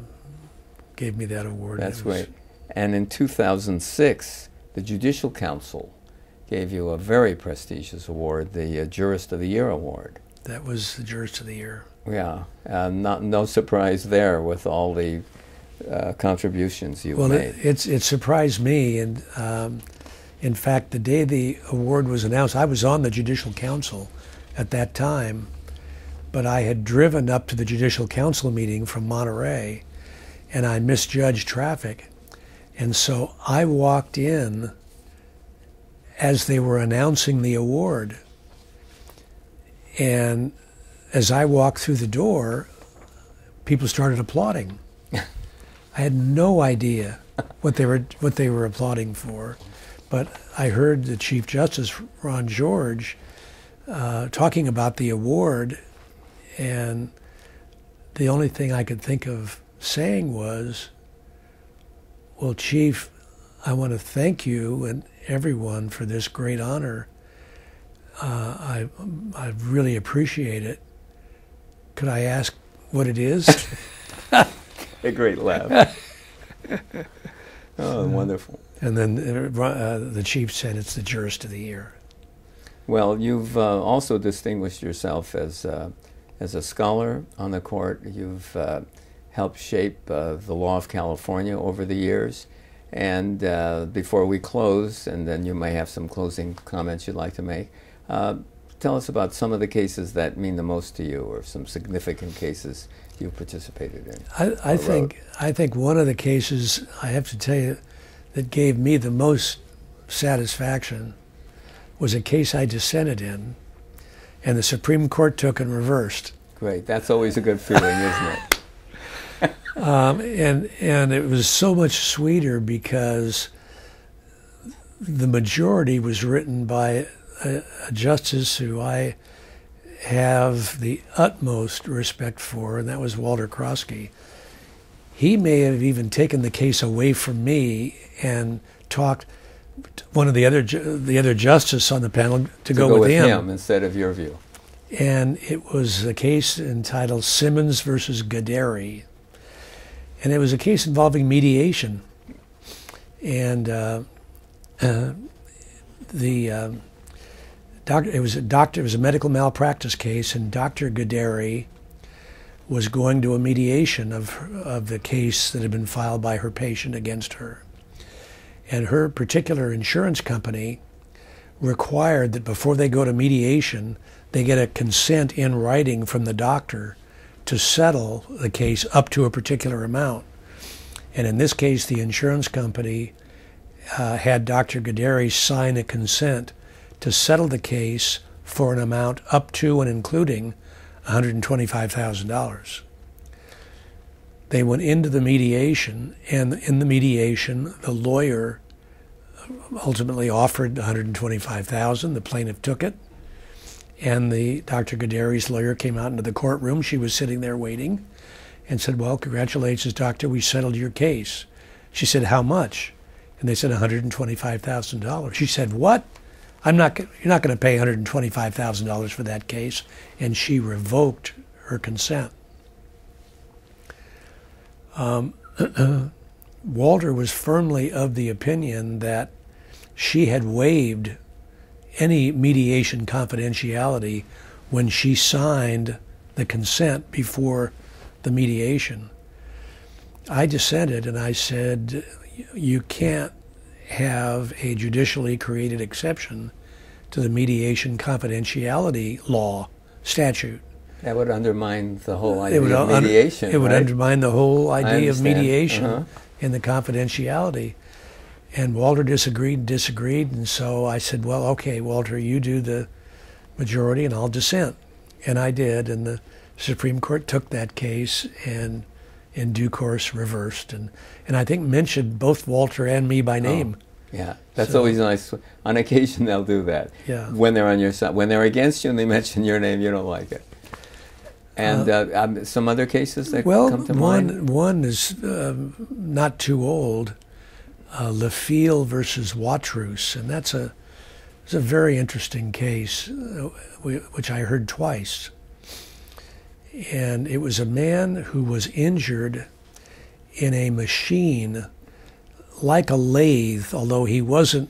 gave me that award.
That's great. And in 2006, the Judicial Council gave you a very prestigious award, the uh, Jurist of the Year award.
That was the jurist of the year.
Yeah, uh, not no surprise there with all the uh, contributions you've
Well,
made.
it, it's it surprised me, and um, in fact, the day the award was announced, I was on the Judicial Council at that time, but I had driven up to the Judicial Council meeting from Monterey, and I misjudged traffic, and so I walked in as they were announcing the award. And as I walked through the door, people started applauding. I had no idea what they were what they were applauding for, but I heard the Chief Justice Ron George uh, talking about the award, and the only thing I could think of saying was, "Well, Chief, I want to thank you and everyone for this great honor. Uh, I I really appreciate it. Could I ask what it is?"
a great laugh. oh, wonderful.
And then uh, uh, the chief said it's the jurist of the year.
Well, you've uh, also distinguished yourself as, uh, as a scholar on the court. You've uh, helped shape uh, the law of California over the years. And uh, before we close, and then you may have some closing comments you'd like to make, uh, tell us about some of the cases that mean the most to you or some significant cases you participated in?
I, I think I think one of the cases I have to tell you that gave me the most satisfaction was a case I dissented in, and the Supreme Court took and reversed.
Great, that's always a good feeling, isn't
it? Um, and and it was so much sweeter because the majority was written by a, a justice who I have the utmost respect for, and that was Walter Croskey. He may have even taken the case away from me and talked one of the other the other justice on the panel to,
to
go,
go,
with,
with
him.
him. instead of your view.
And it was a case entitled Simmons versus Ghaderi, and it was a case involving mediation. And uh, uh, the uh, Doctor, it was a doctor. It was a medical malpractice case, and Dr. Ghaderi was going to a mediation of of the case that had been filed by her patient against her. And her particular insurance company required that before they go to mediation, they get a consent in writing from the doctor to settle the case up to a particular amount. And in this case, the insurance company uh, had Dr. Ghaderi sign a consent to settle the case for an amount up to and including $125,000. They went into the mediation, and in the mediation, the lawyer ultimately offered 125,000. The plaintiff took it, and the Dr. Ghaderi's lawyer came out into the courtroom. She was sitting there waiting, and said, "Well, congratulations, doctor. We settled your case." She said, "How much?" And they said, $125,000. She said, "What?" I'm not, you're not going to pay $125,000 for that case. And she revoked her consent. Um, Walter was firmly of the opinion that she had waived any mediation confidentiality when she signed the consent before the mediation. I dissented and I said, you can't have a judicially created exception to the mediation confidentiality law statute.
That would undermine the whole idea would, of mediation.
It would
right?
undermine the whole idea of mediation uh-huh. and the confidentiality. And Walter disagreed, disagreed, and so I said, "Well, okay, Walter, you do the majority, and I'll dissent." And I did, and the Supreme Court took that case and in due course reversed. And, and I think mentioned both Walter and me by oh, name.
Oh, yeah, that's so, always nice. On occasion, they'll do that.
Yeah.
When they're on your side, when they're against you and they mention your name, you don't like it. And uh, uh, um, some other cases that
well,
come to
one,
mind.
One is um, not too old. Uh, versus Watrous, and that's a it's a very interesting case, uh, which I heard twice and it was a man who was injured in a machine like a lathe, although he wasn't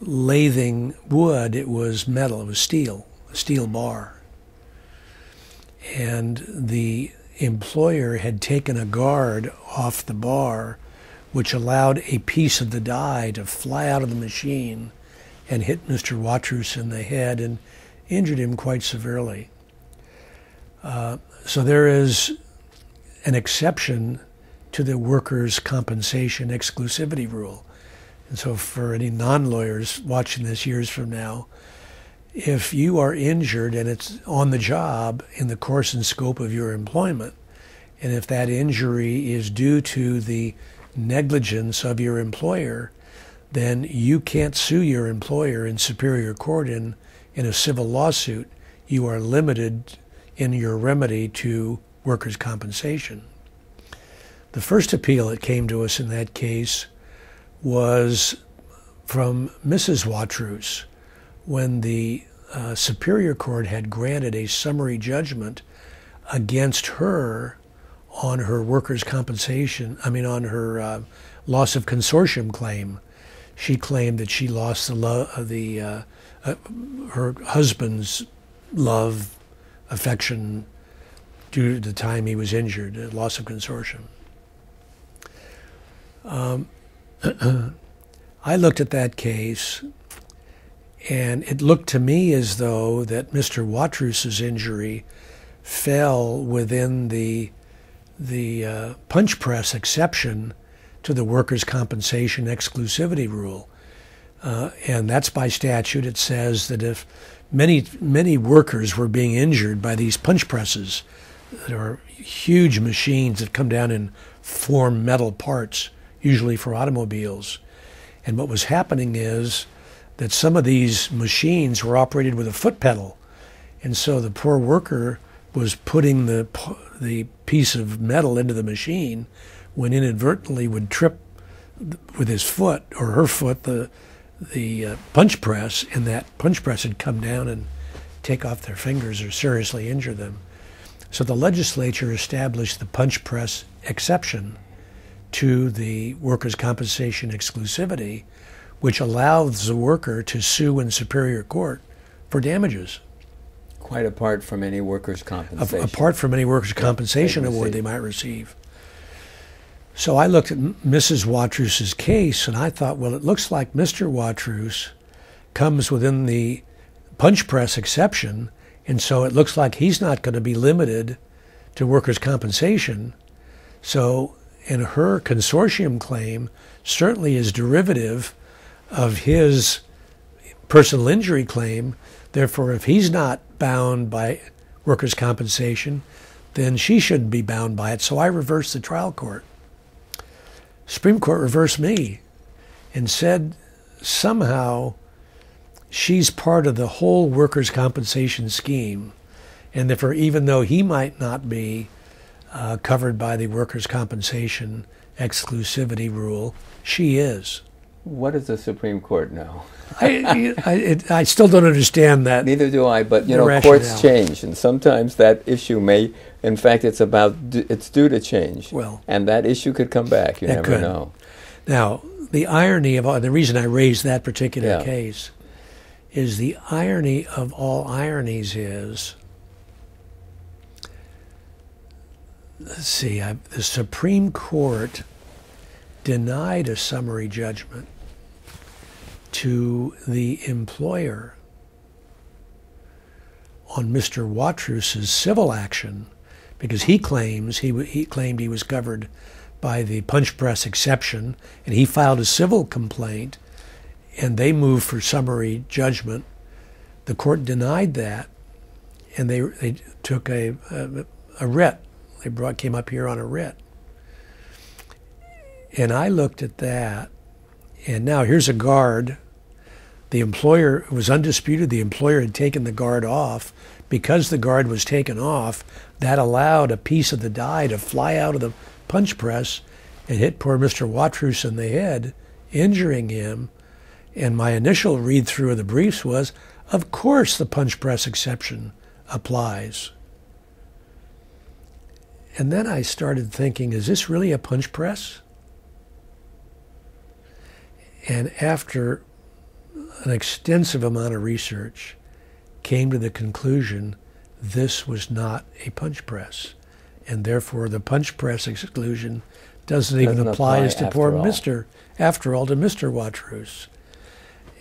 lathing wood, it was metal, it was steel, a steel bar. And the employer had taken a guard off the bar, which allowed a piece of the die to fly out of the machine and hit Mr. Watrous in the head and injured him quite severely. Uh, so there is an exception to the workers' compensation exclusivity rule. And so, for any non lawyers watching this years from now, if you are injured and it's on the job in the course and scope of your employment, and if that injury is due to the negligence of your employer, then you can't sue your employer in superior court in, in a civil lawsuit. You are limited in your remedy to workers' compensation. The first appeal that came to us in that case was from Mrs. Watrous when the uh, Superior Court had granted a summary judgment against her on her workers' compensation, I mean, on her uh, loss of consortium claim. She claimed that she lost the, lo- uh, the uh, uh, her husband's love, affection due to the time he was injured, loss of consortium. Um, I looked at that case, and it looked to me as though that Mr. Watrous's injury fell within the the uh, punch press exception to the workers' compensation exclusivity rule, uh, and that's by statute. It says that if many many workers were being injured by these punch presses, that are huge machines that come down and form metal parts usually for automobiles. And what was happening is that some of these machines were operated with a foot pedal. And so the poor worker was putting the, the piece of metal into the machine when inadvertently would trip with his foot or her foot the, the uh, punch press, and that punch press would come down and take off their fingers or seriously injure them. So the legislature established the punch press exception to the workers' compensation exclusivity, which allows the worker to sue in superior court for damages.
Quite apart from any workers' compensation.
apart from any workers' compensation award they might receive. So I looked at Mrs. Watrous's case and I thought, well, it looks like Mr. Watrous comes within the punch press exception, and so it looks like he's not going to be limited to workers' compensation. So and her consortium claim certainly is derivative of his personal injury claim. Therefore, if he's not bound by workers' compensation, then she shouldn't be bound by it. So I reversed the trial court. Supreme Court reversed me and said somehow she's part of the whole workers' compensation scheme. And therefore, even though he might not be uh, covered by the workers' compensation exclusivity rule. She is.
What does the Supreme Court know?
I, I, it, I, still don't understand that.
Neither do I. But you know, rationale. courts change, and sometimes that issue may, in fact, it's about it's due to change.
Well,
and that issue could come back. You never
could.
know.
Now, the irony of all, the reason I raised that particular yeah. case is the irony of all ironies is let's see, I, the Supreme Court denied a summary judgment to the employer on Mr. Watrous's civil action because he claims he, he claimed he was covered by the punch press exception and he filed a civil complaint and they moved for summary judgment. The court denied that and they, they took a, a, a writ they brought came up here on a writ. And I looked at that, and now here's a guard. The employer was undisputed. The employer had taken the guard off. Because the guard was taken off, that allowed a piece of the die to fly out of the punch press and hit poor Mr. Watrous in the head, injuring him. And my initial read through of the briefs was, of course, the punch press exception applies. And then I started thinking, is this really a punch press? And after an extensive amount of research, came to the conclusion this was not a punch press. And therefore, the punch press exclusion doesn't, doesn't even apply, apply as to poor all. Mr. After all, to Mr. Watrous.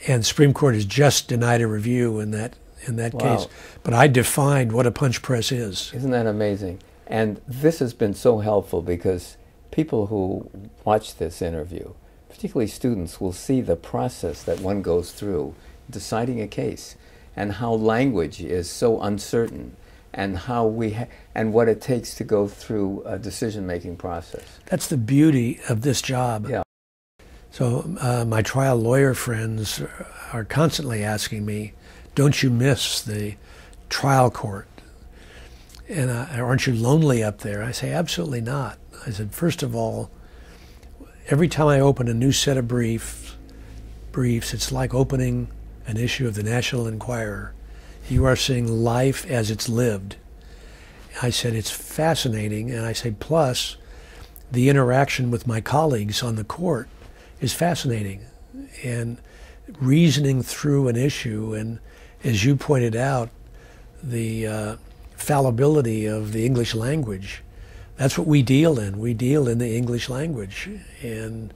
And Supreme Court has just denied a review in that in that wow. case. But I defined what a punch press is.
Isn't that amazing? And this has been so helpful because people who watch this interview particularly students, will see the process that one goes through deciding a case and how language is so uncertain and how we ha- and what it takes to go through a decision making process.
That's the beauty of this job.
Yeah.
So uh, my trial lawyer friends are constantly asking me, "Don't you miss the trial court?" And uh, aren't you lonely up there? I say, absolutely not. I said, first of all, every time I open a new set of briefs, briefs, it's like opening an issue of the National Enquirer. You are seeing life as it's lived. I said, it's fascinating. And I say, plus, the interaction with my colleagues on the court is fascinating. And reasoning through an issue, and as you pointed out, the uh, fallibility of the English language. That's what we deal in. We deal in the English language, and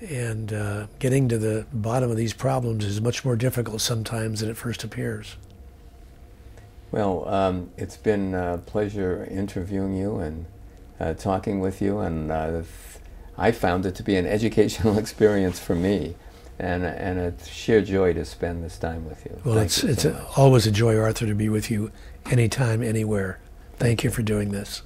and uh, getting to the bottom of these problems is much more difficult sometimes than it first appears.
Well, um, it's been a pleasure interviewing you and uh, talking with you, and uh, I found it to be an educational experience for me, and and a sheer joy to spend this time with you.
Well,
Thank
it's
you
it's a, always a joy, Arthur, to be with you anytime, anywhere. Thank you for doing this.